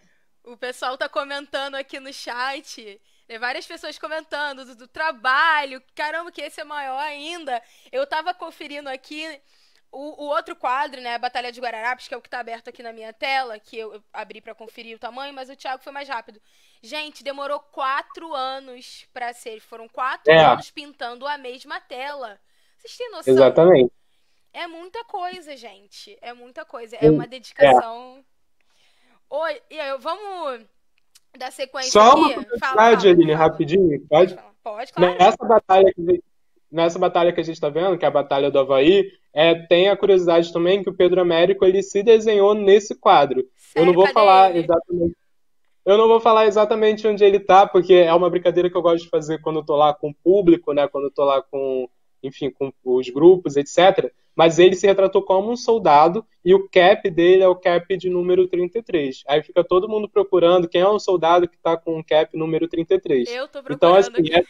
O pessoal está comentando aqui no chat né, várias pessoas comentando do, do, trabalho, caramba, que esse é maior ainda. Eu estava conferindo aqui o, o, outro quadro, né, a Batalha de Guararapes, que é o que está aberto aqui na minha tela, que eu, eu abri para conferir o tamanho, mas o Thiago foi mais rápido. Gente, demorou quatro anos para ser. Foram quatro é. anos pintando a mesma tela. Vocês têm noção? Exatamente. É muita coisa, gente. É muita coisa. É uma dedicação. É. Oi, e aí, vamos dar sequência Só aqui? uma curiosidade, Aline, rapidinho. Pode? Pode, claro. Nessa batalha que nessa batalha que a gente está vendo, que é a Batalha do Havaí, é, tem a curiosidade também que o Pedro Américo ele se desenhou nesse quadro. Sério? Eu não vou falar ele? exatamente. Eu não vou falar exatamente onde ele está, porque é uma brincadeira que eu gosto de fazer quando eu tô lá com o público, né? Quando eu tô lá com, enfim, com os grupos, etc. Mas ele se retratou como um soldado e o cap dele é o cap de número 33. Aí fica todo mundo procurando quem é o soldado que está com o cap número 33. Eu tô procurando. Então, assim, é,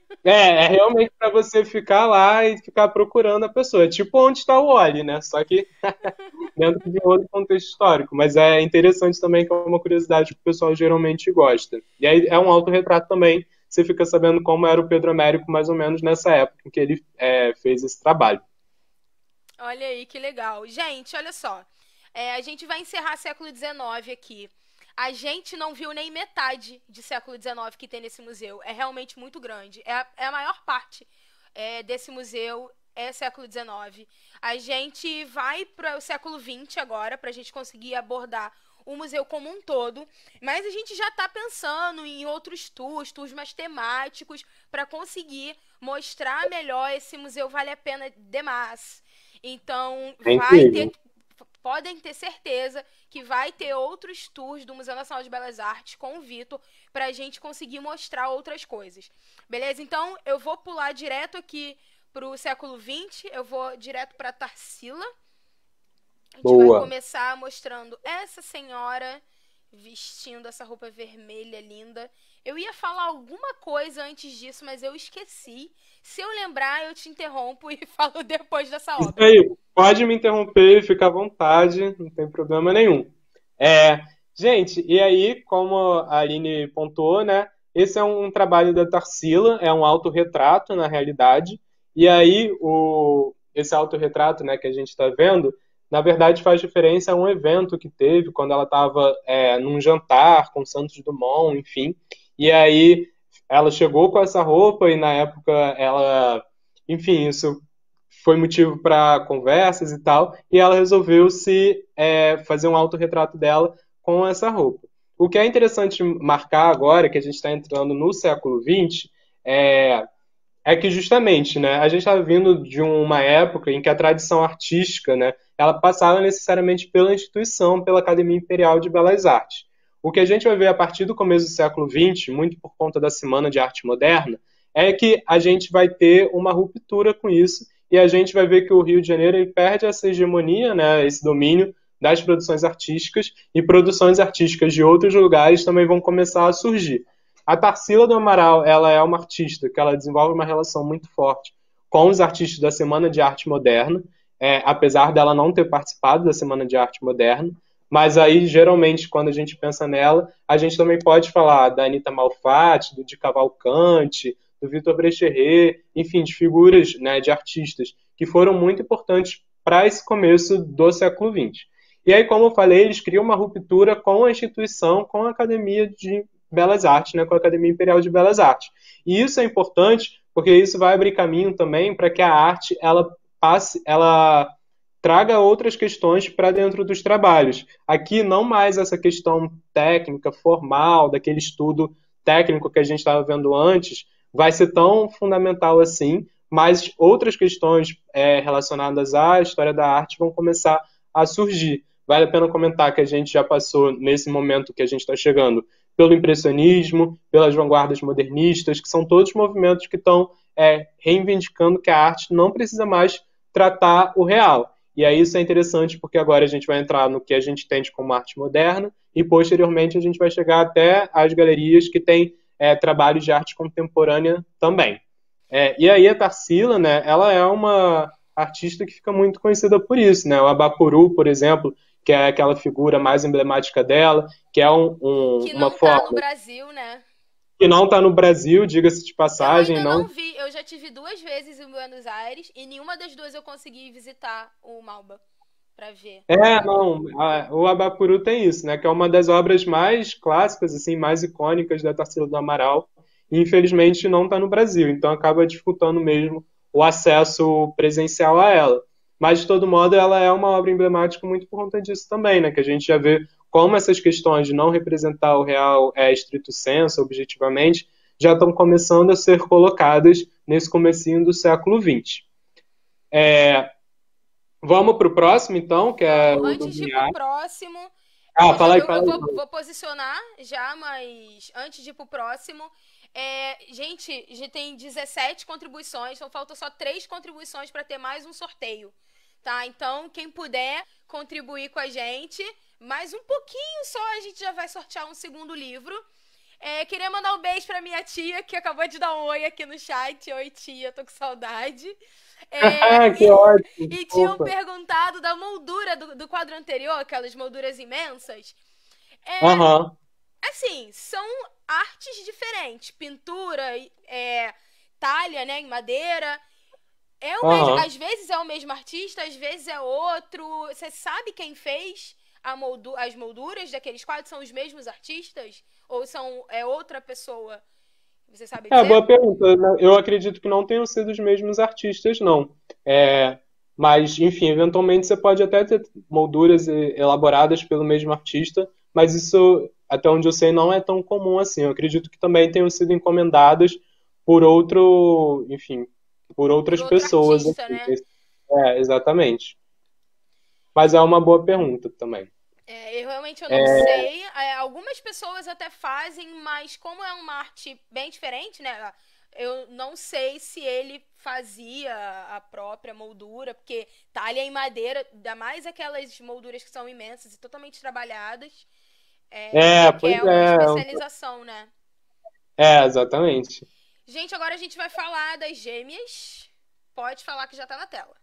*laughs* é, é realmente para você ficar lá e ficar procurando a pessoa. É tipo onde está o Oli, né? Só que *laughs* dentro de outro contexto histórico. Mas é interessante também que é uma curiosidade que o pessoal geralmente gosta. E aí é um autorretrato também. Você fica sabendo como era o Pedro Américo mais ou menos nessa época em que ele é, fez esse trabalho. Olha aí que legal. Gente, olha só. É, a gente vai encerrar século XIX aqui. A gente não viu nem metade de século XIX que tem nesse museu. É realmente muito grande. É a, é a maior parte é, desse museu é século XIX. A gente vai para o século XX agora, para a gente conseguir abordar o museu como um todo, mas a gente já está pensando em outros tours, tours mais temáticos, para conseguir mostrar melhor esse museu vale a pena demais. Então, vai ter podem ter certeza que vai ter outros tours do Museu Nacional de Belas Artes com o Vitor para a gente conseguir mostrar outras coisas. Beleza? Então eu vou pular direto aqui para o século XX, eu vou direto para Tarsila. A gente Boa. vai começar mostrando essa senhora vestindo essa roupa vermelha linda. Eu ia falar alguma coisa antes disso, mas eu esqueci. Se eu lembrar, eu te interrompo *laughs* e falo depois dessa obra. Isso aí, pode me interromper, fica à vontade, não tem problema nenhum. É, gente, e aí, como a Aline pontuou, né? Esse é um trabalho da Tarsila, é um autorretrato, na realidade. E aí, o, esse autorretrato né, que a gente está vendo, na verdade faz referência a um evento que teve quando ela estava é, num jantar com Santos Dumont, enfim. E aí ela chegou com essa roupa e na época ela, enfim, isso foi motivo para conversas e tal, e ela resolveu se é, fazer um autorretrato dela com essa roupa. O que é interessante marcar agora, que a gente está entrando no século XX, é, é que justamente, né, a gente está vindo de uma época em que a tradição artística, né, ela passava necessariamente pela instituição, pela Academia Imperial de Belas Artes. O que a gente vai ver a partir do começo do século XX, muito por conta da Semana de Arte Moderna, é que a gente vai ter uma ruptura com isso e a gente vai ver que o Rio de Janeiro ele perde essa hegemonia, né, esse domínio das produções artísticas e produções artísticas de outros lugares também vão começar a surgir. A Tarsila do Amaral, ela é uma artista que ela desenvolve uma relação muito forte com os artistas da Semana de Arte Moderna, é, apesar dela não ter participado da Semana de Arte Moderna, mas aí, geralmente, quando a gente pensa nela, a gente também pode falar da Anitta Malfatti, do Di Cavalcante, do Vitor Brecheret, enfim, de figuras né, de artistas que foram muito importantes para esse começo do século XX. E aí, como eu falei, eles criam uma ruptura com a instituição, com a Academia de Belas Artes, né, com a Academia Imperial de Belas Artes. E isso é importante porque isso vai abrir caminho também para que a arte ela passe, ela traga outras questões para dentro dos trabalhos. Aqui, não mais essa questão técnica, formal, daquele estudo técnico que a gente estava vendo antes, vai ser tão fundamental assim, mas outras questões é, relacionadas à história da arte vão começar a surgir. Vale a pena comentar que a gente já passou, nesse momento que a gente está chegando, pelo impressionismo, pelas vanguardas modernistas, que são todos movimentos que estão é, reivindicando que a arte não precisa mais tratar o real. E aí isso é interessante porque agora a gente vai entrar no que a gente entende como arte moderna e posteriormente a gente vai chegar até as galerias que têm é, trabalhos de arte contemporânea também. É, e aí a Tarsila, né, ela é uma artista que fica muito conhecida por isso, né? O Abapuru, por exemplo, que é aquela figura mais emblemática dela, que é um, um que uma forma... Tá no Brasil, né? Que não está no Brasil, diga-se de passagem. Eu não... não vi, eu já tive duas vezes em Buenos Aires e nenhuma das duas eu consegui visitar o Malba para ver. É, não, a, o Abapuru tem isso, né, que é uma das obras mais clássicas, assim, mais icônicas da Tarsila do Amaral, e infelizmente não está no Brasil, então acaba dificultando mesmo o acesso presencial a ela. Mas, de todo modo, ela é uma obra emblemática muito por conta disso também, né? Que a gente já vê como essas questões de não representar o real é estrito senso, objetivamente, já estão começando a ser colocadas nesse comecinho do século XX. É, vamos para o próximo, então, que é Antes de ir para o próximo... Ah, fala aí, fala aí. Eu vou, vou, posicionar já, mas antes de ir para o próximo... É, gente, já tem 17 contribuições, então faltam só 3 contribuições para ter mais um sorteio. Tá? Então, quem puder contribuir com a gente, mais um pouquinho só, a gente já vai sortear um segundo livro. É, queria mandar um beijo pra minha tia, que acabou de dar um oi aqui no chat. Oi, tia, tô com saudade. É, *laughs* que e, ótimo. E tinham Opa. perguntado da moldura do, do, quadro anterior, aquelas molduras imensas. É, uhum. Assim, são artes diferentes. Pintura, é, talha, né, em madeira. É o uhum. mesmo, às vezes é o mesmo artista, às vezes é outro. Você sabe quem fez moldu as molduras daqueles quadros? São os mesmos artistas? Ou são é outra pessoa? Você sabe dizer? É, boa pergunta. Eu acredito que não tenham sido os mesmos artistas, não. É, mas, enfim, eventualmente você pode até ter molduras elaboradas pelo mesmo artista, mas isso, até onde eu sei, não é tão comum assim. Eu acredito que também tenham sido encomendadas por outro, enfim, por outras por pessoas. Artista, né? É, exatamente. Mas é uma boa pergunta também. É, eu realmente eu não é... sei. É, algumas pessoas até fazem, mas como é uma arte bem diferente, né? Eu não sei se ele fazia a própria moldura, porque talha em madeira, ainda mais aquelas molduras que são imensas e totalmente trabalhadas. É, é que é uma especialização, né? É, exatamente. Gente, agora a gente vai falar das gêmeas. Pode falar que já tá na tela.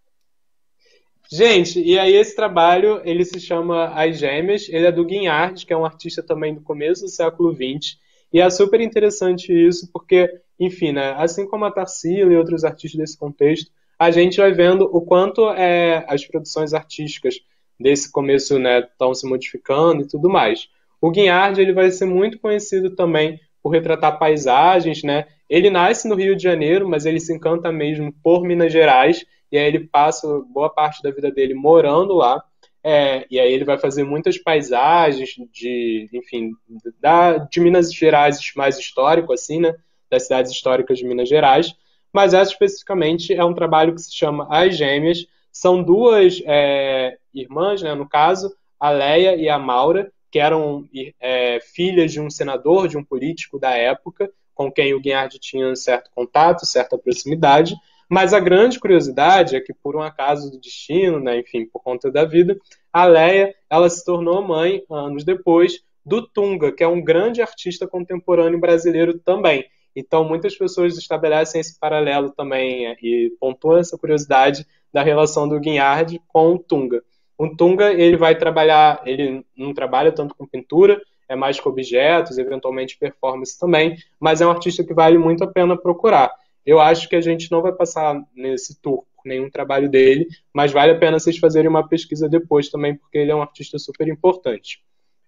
Gente, e aí esse trabalho, ele se chama As Gêmeas, ele é do Guinhard, que é um artista também do começo do século XX, e é super interessante isso, porque, enfim, né, assim como a Tarsila e outros artistas desse contexto, a gente vai vendo o quanto é, as produções artísticas desse começo estão né, se modificando e tudo mais. O Guinhard ele vai ser muito conhecido também por retratar paisagens, né? Ele nasce no Rio de Janeiro, mas ele se encanta mesmo por Minas Gerais, e aí ele passa boa parte da vida dele morando lá. É, e aí ele vai fazer muitas paisagens de, enfim, da, de Minas Gerais mais histórico, assim, né? Das cidades históricas de Minas Gerais. Mas essa especificamente é um trabalho que se chama As Gêmeas. São duas é, irmãs, né? No caso, a Leia e a Maura, que eram é, filhas de um senador, de um político da época, com quem o Guignard tinha um certo contato, certa proximidade. Mas a grande curiosidade é que, por um acaso do destino, né, enfim, por conta da vida, a Leia ela se tornou mãe anos depois do Tunga, que é um grande artista contemporâneo brasileiro também. Então, muitas pessoas estabelecem esse paralelo também é, e pontuam essa curiosidade da relação do Guignard com o Tunga. O Tunga, ele vai trabalhar, ele não trabalha tanto com pintura, é mais com objetos, eventualmente performance também, mas é um artista que vale muito a pena procurar. Eu acho que a gente não vai passar nesse tour por nenhum trabalho dele, mas vale a pena vocês fazerem uma pesquisa depois também, porque ele é um artista super importante.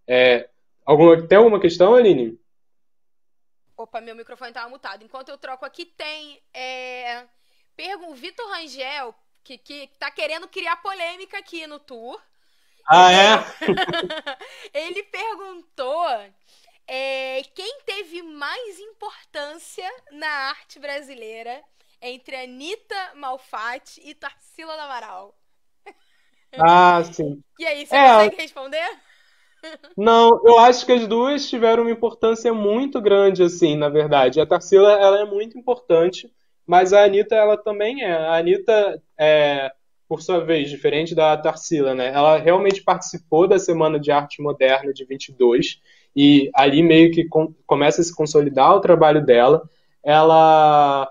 É, alguma, tem alguma questão, Aline? Opa, meu microfone estava mutado. Enquanto eu troco aqui, tem. É... Pergun Vitor Rangel que, que tá querendo criar polêmica aqui no tour. Ah, é? *laughs* Ele perguntou é, quem teve mais importância na arte brasileira entre Anitta Malfatti e Tarsila do Amaral. Ah, sim. *laughs* E aí, você é, consegue responder? *laughs* Não, eu acho que as duas tiveram uma importância muito grande, assim, na verdade. A Tarsila, ela é muito importante, mas a Anitta, ela também é. A Anitta, é, por sua vez, diferente da Tarsila, né? Ela realmente participou da Semana de Arte Moderna de 22 e ali meio que com, começa a se consolidar o trabalho dela. Ela,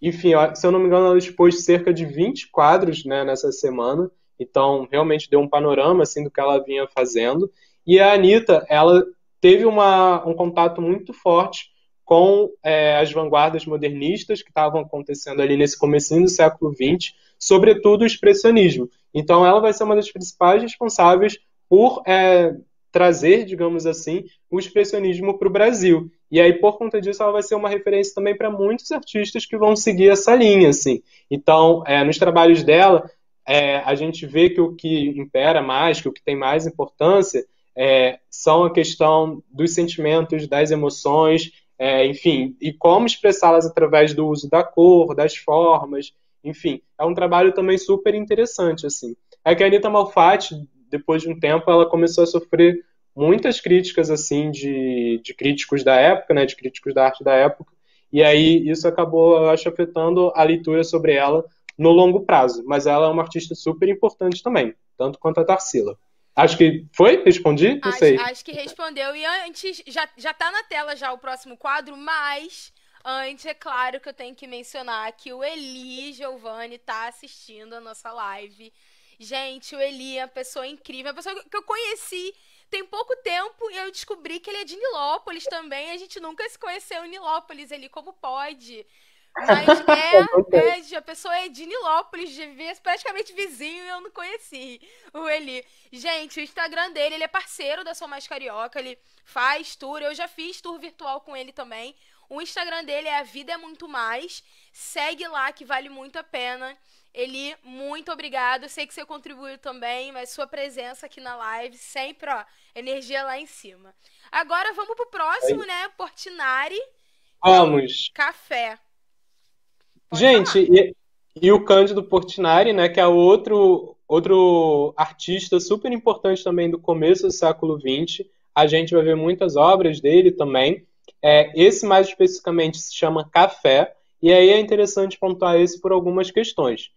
enfim, se eu não me engano, ela expôs cerca de 20 quadros né, nessa semana. Então, realmente deu um panorama assim do que ela vinha fazendo. E a Anitta, ela teve uma, um contato muito forte com é, as vanguardas modernistas que estavam acontecendo ali nesse comecinho do século XX, sobretudo o expressionismo. Então, ela vai ser uma das principais responsáveis por é, trazer, digamos assim, o expressionismo para o Brasil. E aí, por conta disso, ela vai ser uma referência também para muitos artistas que vão seguir essa linha, assim. Então, é, nos trabalhos dela, é, a gente vê que o que impera mais, que o que tem mais importância, é, são a questão dos sentimentos, das emoções é, enfim, e como expressá-las através do uso da cor, das formas, enfim, é um trabalho também super interessante, assim. É que a Anitta Malfatti, depois de um tempo, ela começou a sofrer muitas críticas, assim, de, de críticos da época, né, de críticos da arte da época, e aí isso acabou, eu acho, afetando a leitura sobre ela no longo prazo, mas ela é uma artista super importante também, tanto quanto a Tarsila. Acho que foi? Respondi? Não acho, sei. Acho que respondeu. E antes, já, já tá na tela já o próximo quadro, mas antes, é claro que eu tenho que mencionar que o Eli Giovanni tá assistindo a nossa live. Gente, o Eli é uma pessoa incrível, é uma pessoa que eu conheci tem pouco tempo e eu descobri que ele é de Nilópolis também. A gente nunca se conheceu em Nilópolis, Eli, como pode? Mas *laughs* é, é, a pessoa é de Nilópolis, de praticamente vizinho e eu não conheci o Eli. Gente, o Instagram dele, ele é parceiro da Sou Mais Carioca, ele faz tour, eu já fiz tour virtual com ele também. O Instagram dele é A Vida é Muito Mais. Segue lá que vale muito a pena. Eli, muito obrigado. Sei que você contribuiu também, mas sua presença aqui na live, sempre, ó, energia lá em cima. Agora vamos pro próximo, né? Portinari. Vamos. Café. Pode Gente, e, e, o Cândido Portinari, né, que é outro outro artista super importante também do começo do século XX. A gente vai ver muitas obras dele também. É, esse mais especificamente se chama Café, e aí é interessante pontuar esse por algumas questões.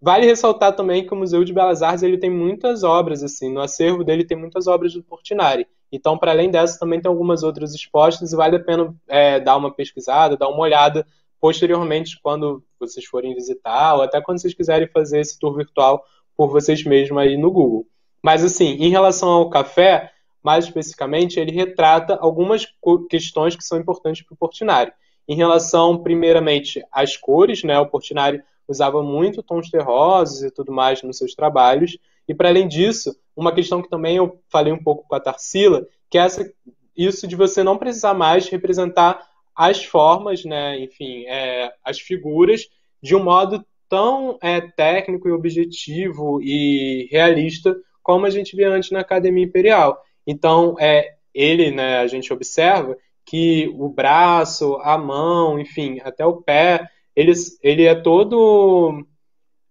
Vale ressaltar também que o Museu de Belas Artes ele tem muitas obras, assim, no acervo dele tem muitas obras do Portinari. Então, para além dessa, também tem algumas outras expostas e vale a pena é, dar uma pesquisada, dar uma olhada posteriormente quando vocês forem visitar ou até quando vocês quiserem fazer esse tour virtual por vocês mesmos aí no Google. Mas assim, em relação ao café, mais especificamente, ele retrata algumas questões que são importantes para o Portinari. Em relação, primeiramente, às cores, né? O Portinari usava muito tons terrosos e tudo mais nos seus trabalhos. E para além disso, uma questão que também eu falei um pouco com a Tarsila, que é essa, isso de você não precisar mais representar as formas, né, enfim, é, as figuras de um modo tão é, técnico e objetivo e realista como a gente vê antes na Academia Imperial. Então, é, ele, né, a gente observa que o braço, a mão, enfim, até o pé, ele, ele é todo.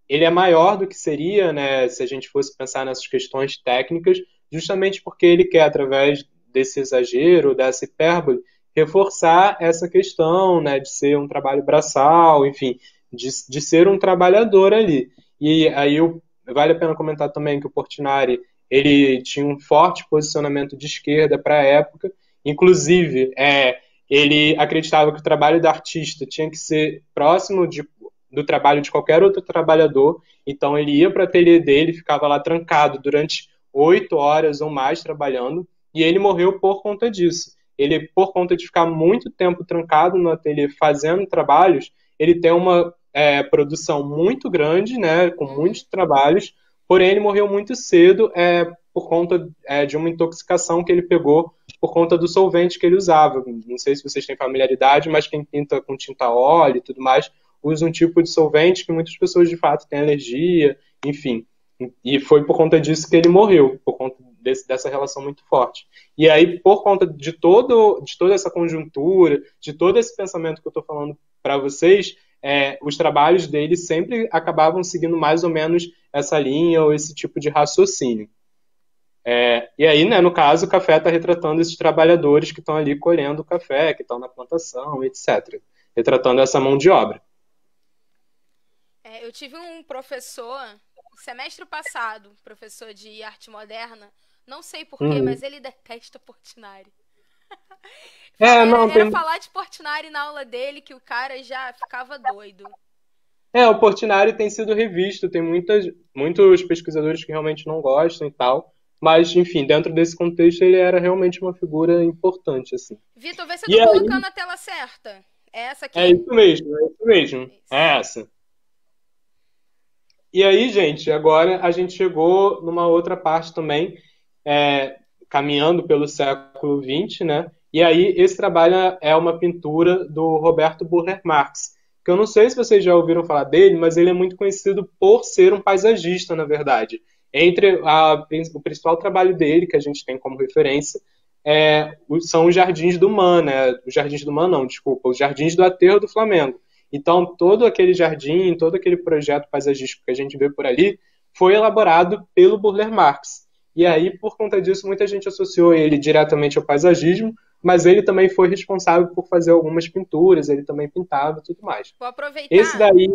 Ele é maior do que seria, né, se a gente fosse pensar nessas questões técnicas, justamente porque ele quer, através desse exagero, dessa hipérbole, reforçar essa questão né, de ser um trabalho braçal, enfim, de, de ser um trabalhador ali. E aí eu, vale a pena comentar também que o Portinari ele tinha um forte posicionamento de esquerda para a época, inclusive é, ele acreditava que o trabalho do artista tinha que ser próximo de, do trabalho de qualquer outro trabalhador, então ele ia para o ateliê dele, ficava lá trancado durante oito horas ou mais trabalhando, e ele morreu por conta disso. Ele, por conta de ficar muito tempo trancado no ateliê fazendo trabalhos, ele tem uma é, produção muito grande, né, com muitos trabalhos, porém ele morreu muito cedo é, por conta é, de uma intoxicação que ele pegou por conta do solvente que ele usava. Não sei se vocês têm familiaridade, mas quem pinta com tinta óleo e tudo mais usa um tipo de solvente que muitas pessoas de fato têm alergia, enfim. E foi por conta disso que ele morreu, por conta desse, dessa relação muito forte. E aí, por conta de, todo, de toda essa conjuntura, de todo esse pensamento que eu estou falando para vocês, é, os trabalhos dele sempre acabavam seguindo mais ou menos essa linha ou esse tipo de raciocínio. É, e aí, né, no caso, o café está retratando esses trabalhadores que estão ali colhendo o café, que estão na plantação, etc. Retratando essa mão de obra. É, eu tive um professor, semestre passado, professor de arte moderna, não sei porquê, uhum. mas ele detesta Portinari. É, não, era, tem... falar de Portinari na aula dele que o cara já ficava doido. É, o Portinari tem sido revisto, tem muitas, muitos pesquisadores que realmente não gostam e tal. Mas, enfim, dentro desse contexto, ele era realmente uma figura importante, assim. Vitor, vê se eu tô aí... colocando a tela certa. É essa aqui? É isso mesmo, é isso mesmo. Isso. É essa. E aí, gente, agora a gente chegou numa outra parte também, é, caminhando pelo século XX, né? E aí esse trabalho é uma pintura do Roberto Burler Marx, que eu não sei se vocês já ouviram falar dele, mas ele é muito conhecido por ser um paisagista, na verdade. Entre a, o principal trabalho dele, que a gente tem como referência, é, são os Jardins do Man, né? Os Jardins do Man, não, desculpa, os Jardins do Aterro do Flamengo. Então, todo aquele jardim, todo aquele projeto paisagístico que a gente vê por ali, foi elaborado pelo Burler Marx. E aí, por conta disso, muita gente associou ele diretamente ao paisagismo, mas ele também foi responsável por fazer algumas pinturas, ele também pintava e tudo mais. Vou aproveitar. Esse daí.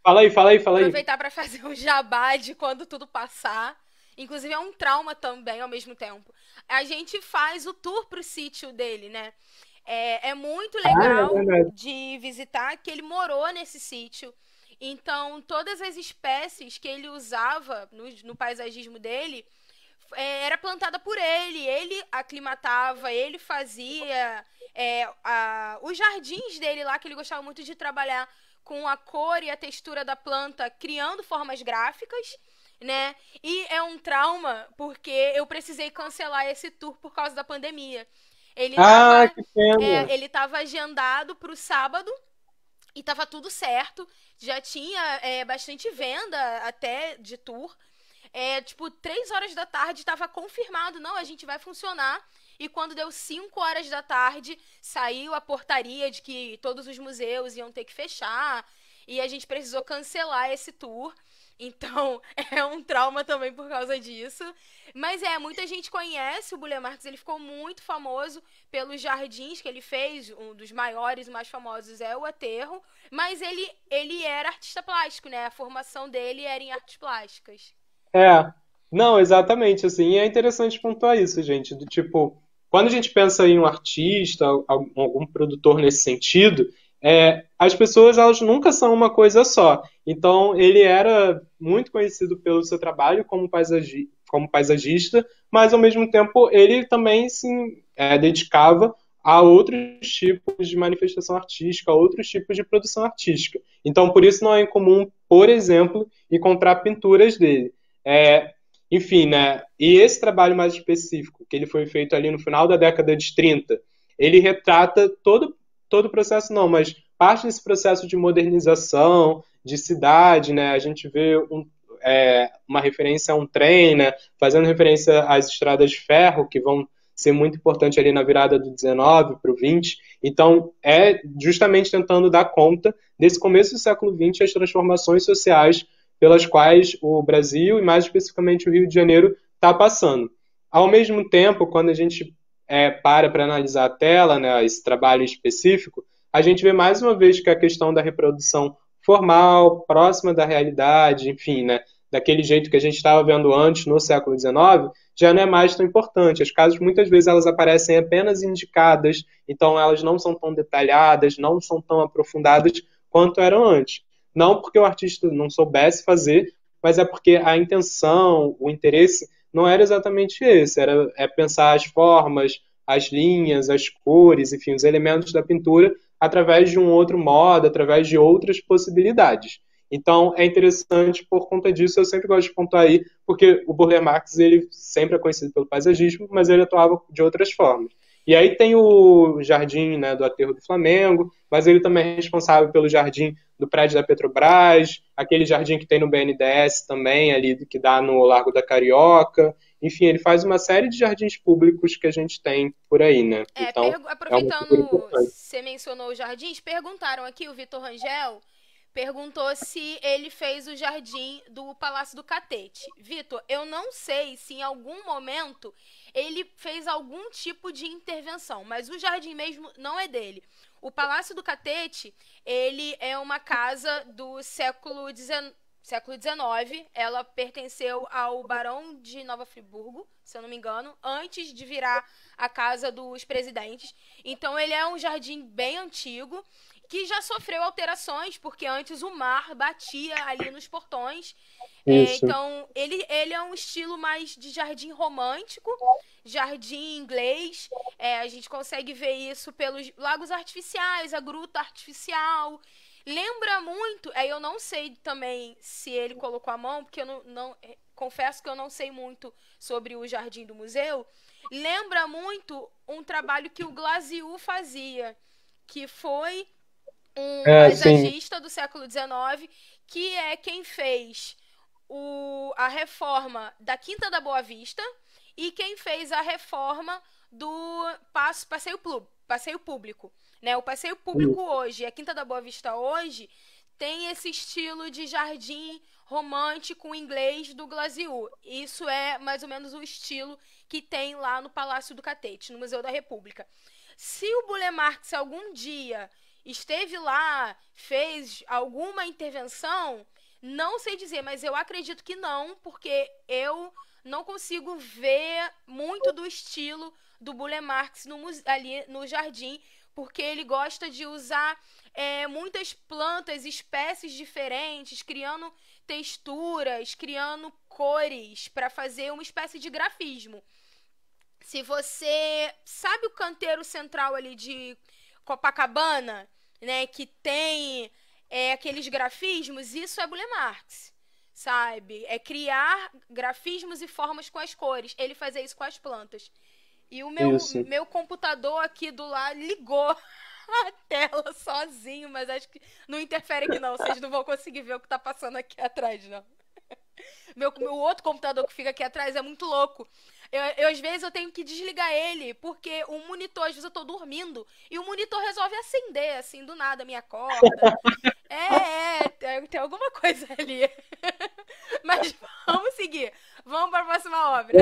Fala aí, fala aí, fala aí. Aproveitar para fazer um jabá de quando tudo passar. Inclusive é um trauma também ao mesmo tempo. A gente faz o tour pro sítio dele, né? É, é muito legal ah, é de visitar que ele morou nesse sítio. Então, todas as espécies que ele usava no, no paisagismo dele é, era plantada por ele, ele aclimatava, ele fazia é, a, os jardins dele lá, que ele gostava muito de trabalhar com a cor e a textura da planta, criando formas gráficas, né? E é um trauma porque eu precisei cancelar esse tour por causa da pandemia. Ele ah, tava, é, ele tava agendado para o sábado e tava tudo certo. Já tinha é, bastante venda até de tour é, tipo, três horas da tarde estava confirmado, não, a gente vai funcionar. E quando deu 5 horas da tarde, saiu a portaria de que todos os museus iam ter que fechar. E a gente precisou cancelar esse tour. Então, *laughs* é um trauma também por causa disso. Mas é, muita gente conhece o Bullier Marx, ele ficou muito famoso pelos jardins que ele fez, um dos maiores e mais famosos é o Aterro, mas ele, ele era artista plástico, né? A formação dele era em artes plásticas. É, não, exatamente, assim, é interessante pontuar isso, gente, do tipo, quando a gente pensa em um artista, algum, algum produtor nesse sentido, é, as pessoas elas nunca são uma coisa só. Então ele era muito conhecido pelo seu trabalho como, paisagi como paisagista, mas ao mesmo tempo ele também se é, dedicava a outros tipos de manifestação artística, a outros tipos de produção artística. Então por isso não é incomum, por exemplo, encontrar pinturas dele. É, enfim, né? E esse trabalho mais específico, que ele foi feito ali no final da década de 30, ele retrata todo todo o processo não, mas parte desse processo de modernização, de cidade, né? A gente vê um, é, uma referência a um trem, né? Fazendo referência às estradas de ferro, que vão ser muito importantes ali na virada do 19 para o 20. Então, é justamente tentando dar conta desse começo do século 20 as transformações sociais pelas quais o Brasil e mais especificamente o Rio de Janeiro está passando. Ao mesmo tempo, quando a gente é, para para analisar a tela, né, esse trabalho específico, a gente vê mais uma vez que a questão da reprodução formal, próxima da realidade, enfim, né, daquele jeito que a gente estava vendo antes no século XIX, já não é mais tão importante. As casas muitas vezes elas aparecem apenas indicadas, então elas não são tão detalhadas, não são tão aprofundadas quanto eram antes. Não porque o artista não soubesse fazer, mas é porque a intenção, o interesse não era exatamente esse, era é pensar as formas, as linhas, as cores, enfim, os elementos da pintura através de um outro modo, através de outras possibilidades. Então é interessante por conta disso, eu sempre gosto de pontuar aí, porque o Burle Marx ele sempre é conhecido pelo paisagismo, mas ele atuava de outras formas. E aí tem o jardim né, do Aterro do Flamengo, mas ele também é responsável pelo jardim do prédio da Petrobras, aquele jardim que tem no BNDES também, ali que dá no Largo da Carioca. Enfim, ele faz uma série de jardins públicos que a gente tem por aí, né? É, então, aproveitando, é você mencionou os jardins, perguntaram aqui, o Vitor Rangel perguntou se ele fez o jardim do Palácio do Catete. Vitor, eu não sei se em algum momento ele fez algum tipo de intervenção, mas o jardim mesmo não é dele. O Palácio do Catete, ele é uma casa do século XIX, século XIX. Ela pertenceu ao Barão de Nova Friburgo, se eu não me engano, antes de virar a casa dos presidentes. Então ele é um jardim bem antigo que já sofreu alterações, porque antes o mar batia ali nos portões. É, então, ele, ele é um estilo mais de jardim romântico, jardim inglês. É, a gente consegue ver isso pelos lagos artificiais, a gruta artificial. Lembra muito, aí eu não sei também se ele colocou a mão, porque eu não, não é, confesso que eu não sei muito sobre o jardim do museu. Lembra muito um trabalho que o Glaziu fazia, que foi um é, paisagista sim. do século XIX, que é quem fez o, a reforma da Quinta da Boa Vista e quem fez a reforma do passo, passeio, passeio público. Né? O passeio público hoje, a Quinta da Boa Vista hoje, tem esse estilo de jardim romântico inglês do Glaziu. Isso é mais ou menos o estilo que tem lá no Palácio do Catete, no Museu da República. Se o Bule Marx algum dia esteve lá, fez alguma intervenção, não sei dizer, mas eu acredito que não, porque eu não consigo ver muito do estilo do Bule Marx no, ali no jardim, porque ele gosta de usar é, muitas plantas, espécies diferentes, criando texturas, criando cores para fazer uma espécie de grafismo. Se você sabe o canteiro central ali de Copacabana, né, que tem é, aqueles grafismos, isso é Bule Marx, sabe? É criar grafismos e formas com as cores. Ele fazia isso com as plantas. E o meu, meu computador aqui do lado ligou *laughs* a tela sozinho, mas acho que não interfere aqui não. Vocês não vão conseguir ver o que está passando aqui atrás, não. *laughs* meu, meu outro computador que fica aqui atrás é muito louco. Eu, eu, às vezes eu tenho que desligar ele, porque o monitor, às vezes eu tô dormindo, e o monitor resolve acender, assim, do nada, minha corda. *laughs* é, é, tem alguma coisa ali. *laughs* Mas vamos seguir. Vamos para a próxima obra.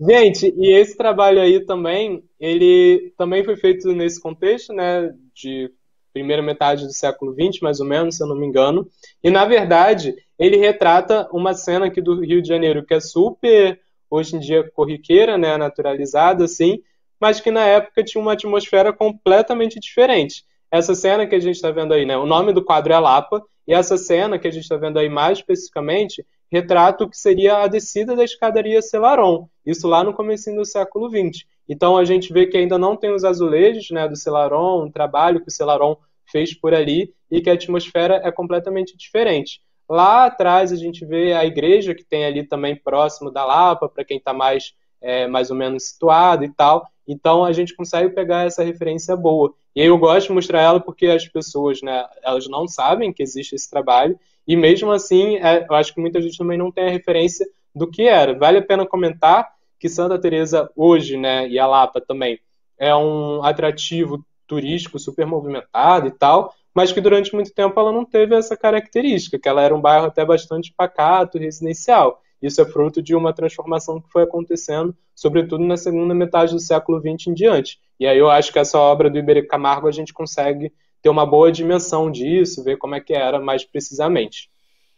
Gente, e esse trabalho aí também, ele também foi feito nesse contexto, né, de primeira metade do século XX, mais ou menos, se eu não me engano. E, na verdade, ele retrata uma cena aqui do Rio de Janeiro que é super hoje em dia corriqueira, né, naturalizada, assim, mas que na época tinha uma atmosfera completamente diferente. Essa cena que a gente está vendo aí, né, o nome do quadro é Lapa, e essa cena que a gente está vendo aí mais especificamente retrata o que seria a descida da escadaria Celaron, isso lá no começo do século XX. Então a gente vê que ainda não tem os azulejos né, do Celaron, um trabalho que o Celaron fez por ali, e que a atmosfera é completamente diferente. Lá atrás a gente vê a igreja que tem ali também próximo da Lapa, para quem está mais, é, mais ou menos situado e tal. Então a gente consegue pegar essa referência boa. E eu gosto de mostrar ela porque as pessoas, né, elas não sabem que existe esse trabalho e mesmo assim, é, eu acho que muita gente também não tem a referência do que era. Vale a pena comentar que Santa Teresa hoje, né, e a Lapa também é um atrativo turístico super movimentado e tal, mas que durante muito tempo ela não teve essa característica, que ela era um bairro até bastante pacato, residencial. Isso é fruto de uma transformação que foi acontecendo, sobretudo na segunda metade do século XX em diante. E aí eu acho que essa obra do Iberê Camargo a gente consegue ter uma boa dimensão disso, ver como é que era mais precisamente.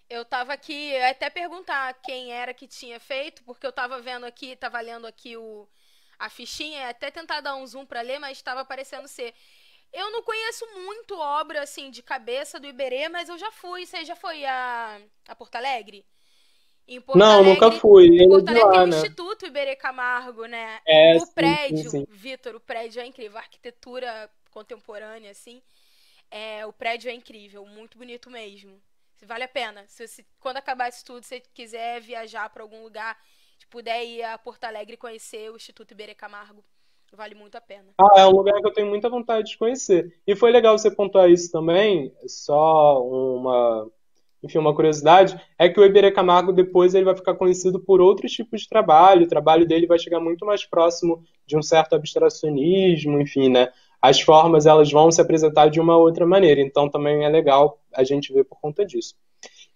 Eu estava aqui, até perguntar quem era que tinha feito, porque eu estava vendo aqui, estava lendo aqui o, a fichinha, até tentar dar um zoom para ler, mas estava parecendo ser. Eu não conheço muito obra assim de cabeça do Iberê, mas eu já fui. Você já foi a, a Porto Alegre? Em Porto não, Alegre, nunca fui. Em Porto Alegre lá, tem o né? Instituto Iberê Camargo, né? É, o prédio, Vitor, o prédio é incrível. A arquitetura contemporânea, assim. É, o prédio é incrível, muito bonito mesmo. Vale a pena. Se você, quando acabar isso tudo, se você quiser viajar para algum lugar, se puder ir a Porto Alegre e conhecer o Instituto Iberê Camargo. Vale muito a pena. Ah, é um lugar que eu tenho muita vontade de conhecer. E foi legal você pontuar isso também, só uma, enfim, uma curiosidade, é que o Iberê Camargo depois ele vai ficar conhecido por outros tipos de trabalho, o trabalho dele vai chegar muito mais próximo de um certo abstracionismo, enfim, né? As formas elas vão se apresentar de uma outra maneira, então também é legal a gente ver por conta disso.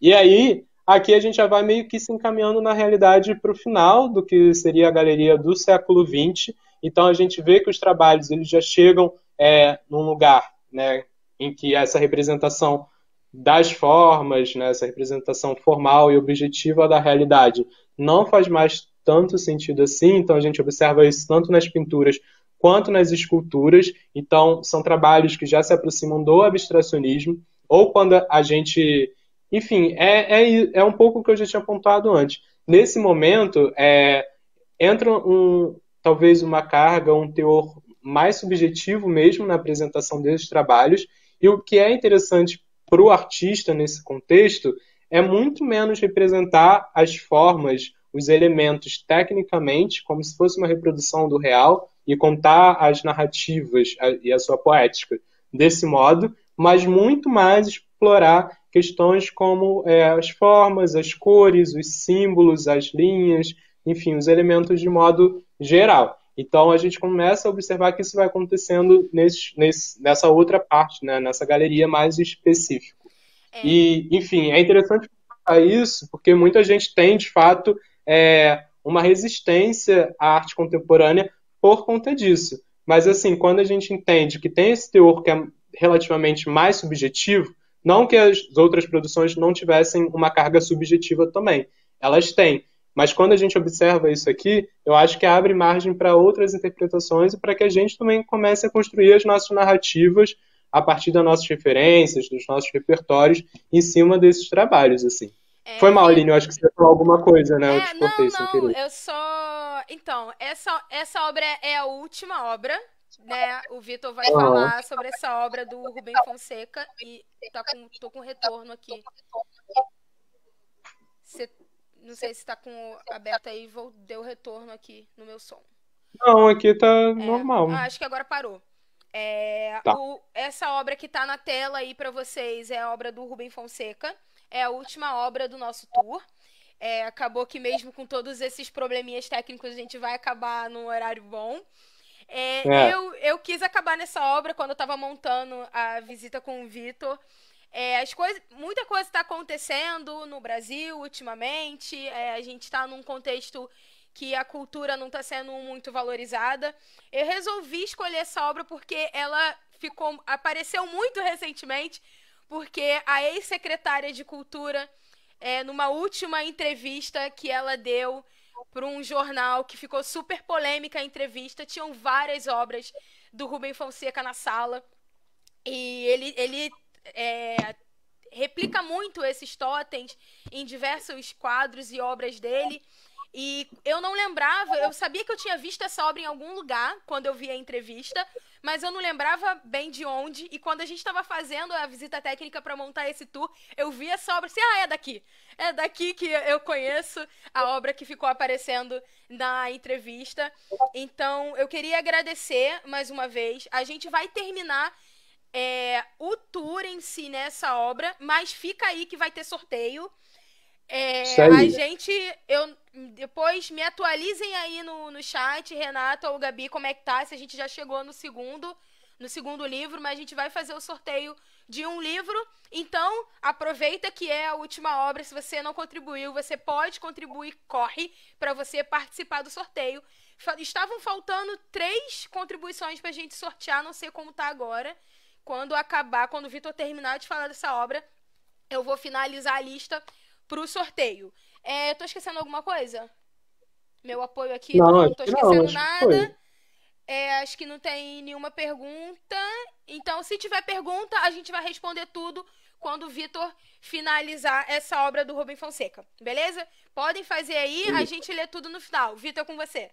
E aí, aqui a gente já vai meio que se encaminhando na realidade para o final do que seria a galeria do século XX, então a gente vê que os trabalhos eles já chegam é, num lugar né, em que essa representação das formas, né, essa representação formal e objetiva da realidade não faz mais tanto sentido assim. Então a gente observa isso tanto nas pinturas quanto nas esculturas. Então são trabalhos que já se aproximam do abstracionismo ou quando a gente, enfim, é, é, é um pouco o que eu já tinha apontado antes. Nesse momento, é, entra um, talvez uma carga, um teor mais subjetivo mesmo na apresentação desses trabalhos. E o que é interessante para o artista nesse contexto é muito menos representar as formas, os elementos tecnicamente, como se fosse uma reprodução do real, e contar as narrativas e a sua poética desse modo, mas muito mais explorar questões como é, as formas, as cores, os símbolos, as linhas, enfim, os elementos de modo geral. Então a gente começa a observar que isso vai acontecendo nesse, nesse, nessa outra parte, né, nessa galeria mais específica. É. E, enfim, é interessante falar isso porque muita gente tem, de fato, é, uma resistência à arte contemporânea por conta disso. Mas, assim, quando a gente entende que tem esse teor que é relativamente mais subjetivo, não que as outras produções não tivessem uma carga subjetiva também, elas têm, mas quando a gente observa isso aqui, eu acho que abre margem para outras interpretações e para que a gente também comece a construir as nossas narrativas a partir das nossas referências, dos nossos repertórios, em cima desses trabalhos, assim. É, Foi mal, Aline, eu acho que você falou alguma coisa, né? É, eu te cortei não, não, eu só... Então, essa, essa obra é a última obra, né? O Vitor vai uhum. falar sobre essa obra do Rubem Fonseca e tá com, tô com retorno aqui. Você não sei se está com aberto aí, vou, deu retorno aqui no meu som. Não, aqui tá é, normal. Ah, acho que agora parou. É, tá. o, essa obra que está na tela aí para vocês é a obra do Rubem Fonseca. é a última obra do nosso tour. É, acabou que mesmo com todos esses probleminhas técnicos, a gente vai acabar num horário bom. É, é. Eu, eu quis acabar nessa obra quando eu estava montando a visita com o Vitor. É, as coisas, muita coisa está acontecendo no Brasil ultimamente. É, a gente está num contexto que a cultura não está sendo muito valorizada. Eu resolvi escolher essa obra porque ela ficou apareceu muito recentemente, porque a ex-secretária de cultura, é, numa última entrevista que ela deu para um jornal que ficou super polêmica a entrevista, tinham várias obras do Rubem Fonseca na sala. E ele, ele é, replica muito esses totens em diversos quadros e obras dele. E eu não lembrava, eu sabia que eu tinha visto essa obra em algum lugar quando eu vi a entrevista, mas eu não lembrava bem de onde. E quando a gente estava fazendo a visita técnica para montar esse tour, eu vi essa obra assim: ah, é daqui. É daqui que eu conheço a obra que ficou aparecendo na entrevista. Então, eu queria agradecer mais uma vez. A gente vai terminar é, o tour em si nessa obra, mas fica aí que vai ter sorteio. É, a gente, eu depois me atualizem aí no, no chat, Renata ou Gabi, como é que tá? Se a gente já chegou no segundo, no segundo livro, mas a gente vai fazer o sorteio de um livro. Então, aproveita que é a última obra. Se você não contribuiu, você pode contribuir, corre para você participar do sorteio. Estavam faltando três contribuições para a gente sortear, não sei como tá agora. Quando acabar, quando o Vitor terminar de falar dessa obra, eu vou finalizar a lista pro sorteio. É, tô esquecendo alguma coisa? Meu apoio aqui, não, não tô esquecendo não, nada. É, acho que não tem nenhuma pergunta. Então, se tiver pergunta, a gente vai responder tudo quando o Vitor finalizar essa obra do Rubem Fonseca. Beleza? Podem fazer aí, a gente lê tudo no final. Vitor, com você.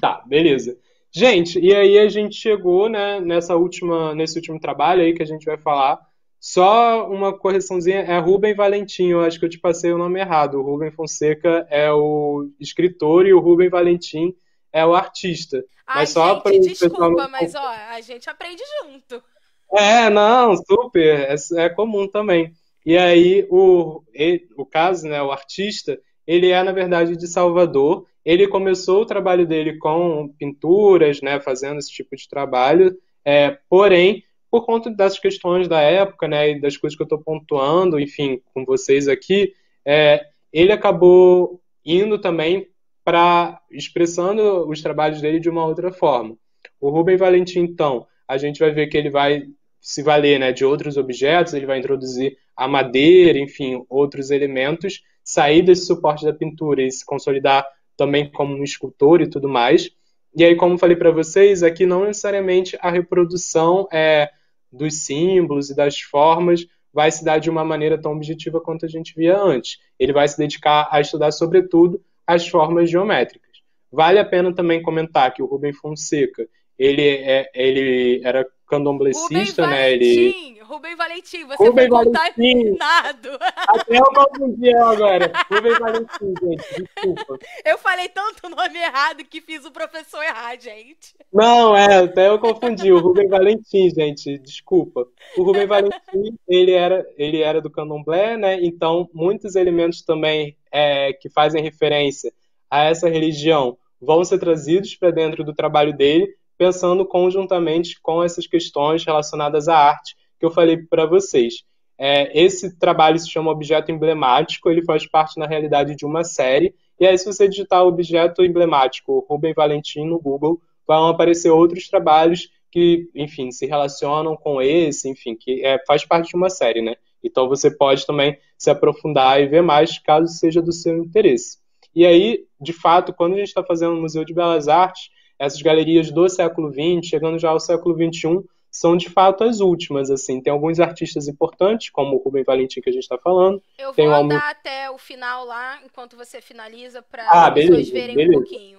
Tá, beleza. Gente, e aí a gente chegou, né, nessa última, nesse último trabalho aí que a gente vai falar só uma correçãozinha, é Rubem Valentim, eu acho que eu te passei o nome errado. O Rubem Fonseca é o escritor e o Rubem Valentim é o artista. Ai, mas só gente, desculpa, mas ó, a gente aprende junto. É, não, super, é, é comum também. E aí, o, ele, o caso, né, o artista, ele é, na verdade, de Salvador. Ele começou o trabalho dele com pinturas, né, fazendo esse tipo de trabalho, é, porém, por conta dessas questões da época, né, e das coisas que eu estou pontuando, enfim, com vocês aqui, é, ele acabou indo também para expressando os trabalhos dele de uma outra forma. O Rubem Valentim, então, a gente vai ver que ele vai se valer né, de outros objetos, ele vai introduzir a madeira, enfim, outros elementos, sair desse suporte da pintura e se consolidar também como um escultor e tudo mais. E aí, como falei para vocês, aqui não necessariamente a reprodução é, dos símbolos e das formas vai se dar de uma maneira tão objetiva quanto a gente via antes. Ele vai se dedicar a estudar, sobretudo, as formas geométricas. Vale a pena também comentar que o Rubem Fonseca ele, é, ele era candomblessista, né? Ele... Rubem Valentim, você Rubem foi contaminado. Até eu confundi agora. *laughs* Rubem Valentim, gente, desculpa. Eu falei tanto nome errado que fiz o professor errar, gente. Não, é, até eu confundi. O Rubem Valentim, gente, desculpa. O Rubem Valentim, ele era, ele era do candomblé, né? Então, muitos elementos também é, que fazem referência a essa religião vão ser trazidos para dentro do trabalho dele, pensando conjuntamente com essas questões relacionadas à arte que eu falei para vocês. É, esse trabalho se chama Objeto Emblemático, ele faz parte, na realidade, de uma série. E aí, se você digitar Objeto Emblemático Rubem Valentim no Google, vão aparecer outros trabalhos que, enfim, se relacionam com esse, enfim, que é, faz parte de uma série, né? Então você pode também se aprofundar e ver mais, caso seja do seu interesse. E aí, de fato, quando a gente está fazendo o Museu de Belas Artes, essas galerias do século XX, chegando já ao século XXI, são de fato as últimas, assim. Tem alguns artistas importantes, como o Rubem Valentim que a gente está falando. Eu vou andar uma... até o final lá, enquanto você finaliza, para ah, as pessoas verem beleza. um pouquinho.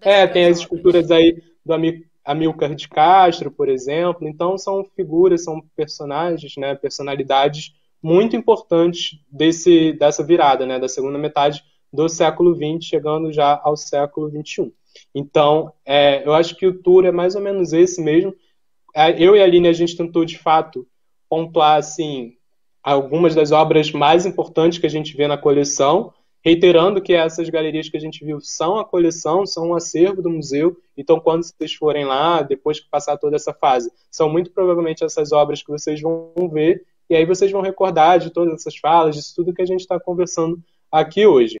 É, tem as esculturas aí do Amilcar de Castro, por exemplo. Então são figuras, são personagens, né, personalidades muito importantes desse, dessa virada, né, da segunda metade do século XX, chegando já ao século XXI. Então, é, eu acho que o tour é mais ou menos esse mesmo. É, eu e a Aline, a gente tentou, de fato, pontuar, assim, algumas das obras mais importantes que a gente vê na coleção, reiterando que essas galerias que a gente viu são a coleção, são um acervo do museu. Então, quando vocês forem lá, depois que passar toda essa fase, são muito provavelmente essas obras que vocês vão ver. E aí vocês vão recordar de todas essas falas, disso tudo que a gente está conversando aqui hoje.